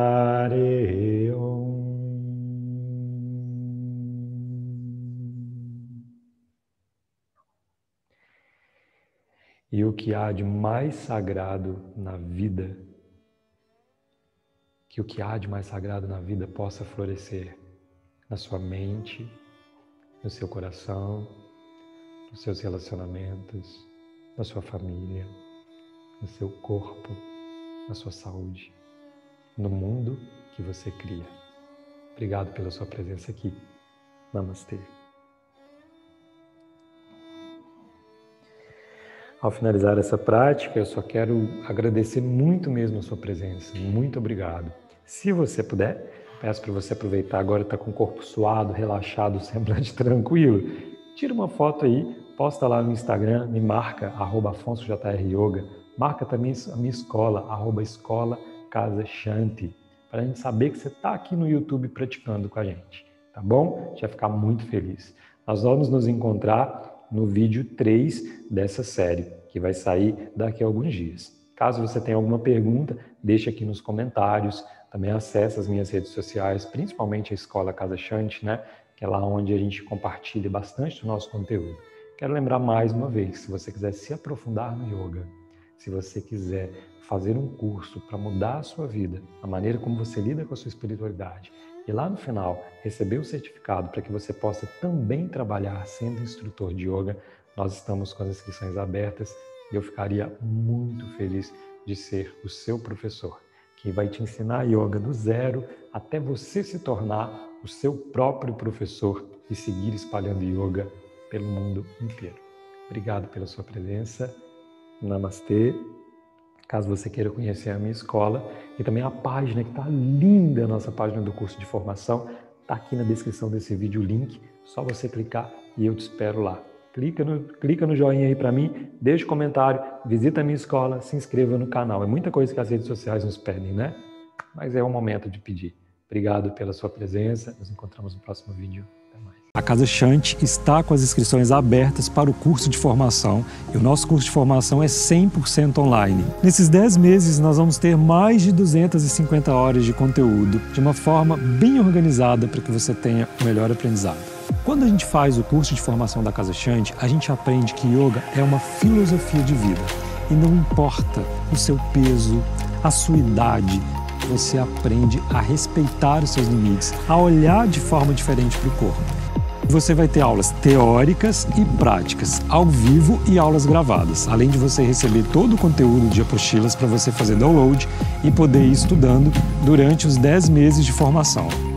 e o que há de mais sagrado na vida, que o que há de mais sagrado na vida possa florescer na sua mente, no seu coração, nos seus relacionamentos, na sua família, no seu corpo, na sua saúde, no mundo que você cria. Obrigado pela sua presença aqui. Namastê. Ao finalizar essa prática, eu só quero agradecer muito mesmo a sua presença. Muito obrigado. Se você puder, peço para você aproveitar agora está com o corpo suado, relaxado, semblante tranquilo. Tira uma foto aí, posta lá no Instagram, me marca @afonsojryoga. Marca também a minha escola, arroba escola Casa Shanti, para a gente saber que você está aqui no YouTube praticando com a gente, tá bom? Vai ficar muito feliz. Nós vamos nos encontrar no vídeo 3 dessa série, que vai sair daqui a alguns dias. Caso você tenha alguma pergunta, deixe aqui nos comentários. Também acesse as minhas redes sociais, principalmente a Escola Casa Chante, né? que é lá onde a gente compartilha bastante do nosso conteúdo. Quero lembrar mais uma vez, se você quiser se aprofundar no yoga, se você quiser fazer um curso para mudar a sua vida, a maneira como você lida com a sua espiritualidade, e lá no final receber o certificado para que você possa também trabalhar sendo instrutor de yoga, nós estamos com as inscrições abertas e eu ficaria muito feliz de ser o seu professor, que vai te ensinar yoga do zero até você se tornar o seu próprio professor e seguir espalhando yoga pelo mundo inteiro. Obrigado pela sua presença. Namastê. Caso você queira conhecer a minha escola e também a página que está linda, a nossa página do curso de formação, está aqui na descrição desse vídeo o link, só você clicar e eu te espero lá. Clica no, clica no joinha aí para mim, deixa um comentário, visita a minha escola, se inscreva no canal. É muita coisa que as redes sociais nos pedem, né? Mas é o momento de pedir. Obrigado pela sua presença. Nos encontramos no próximo vídeo. A Casa Chante está com as inscrições abertas para o curso de formação e o nosso curso de formação é 100% online. Nesses 10 meses, nós vamos ter mais de 250 horas de conteúdo de uma forma bem organizada para que você tenha o melhor aprendizado. Quando a gente faz o curso de formação da Casa Chante, a gente aprende que yoga é uma filosofia de vida e não importa o seu peso, a sua idade, você aprende a respeitar os seus limites, a olhar de forma diferente para o corpo. Você vai ter aulas teóricas e práticas, ao vivo e aulas gravadas, além de você receber todo o conteúdo de apostilas para você fazer download e poder ir estudando durante os 10 meses de formação.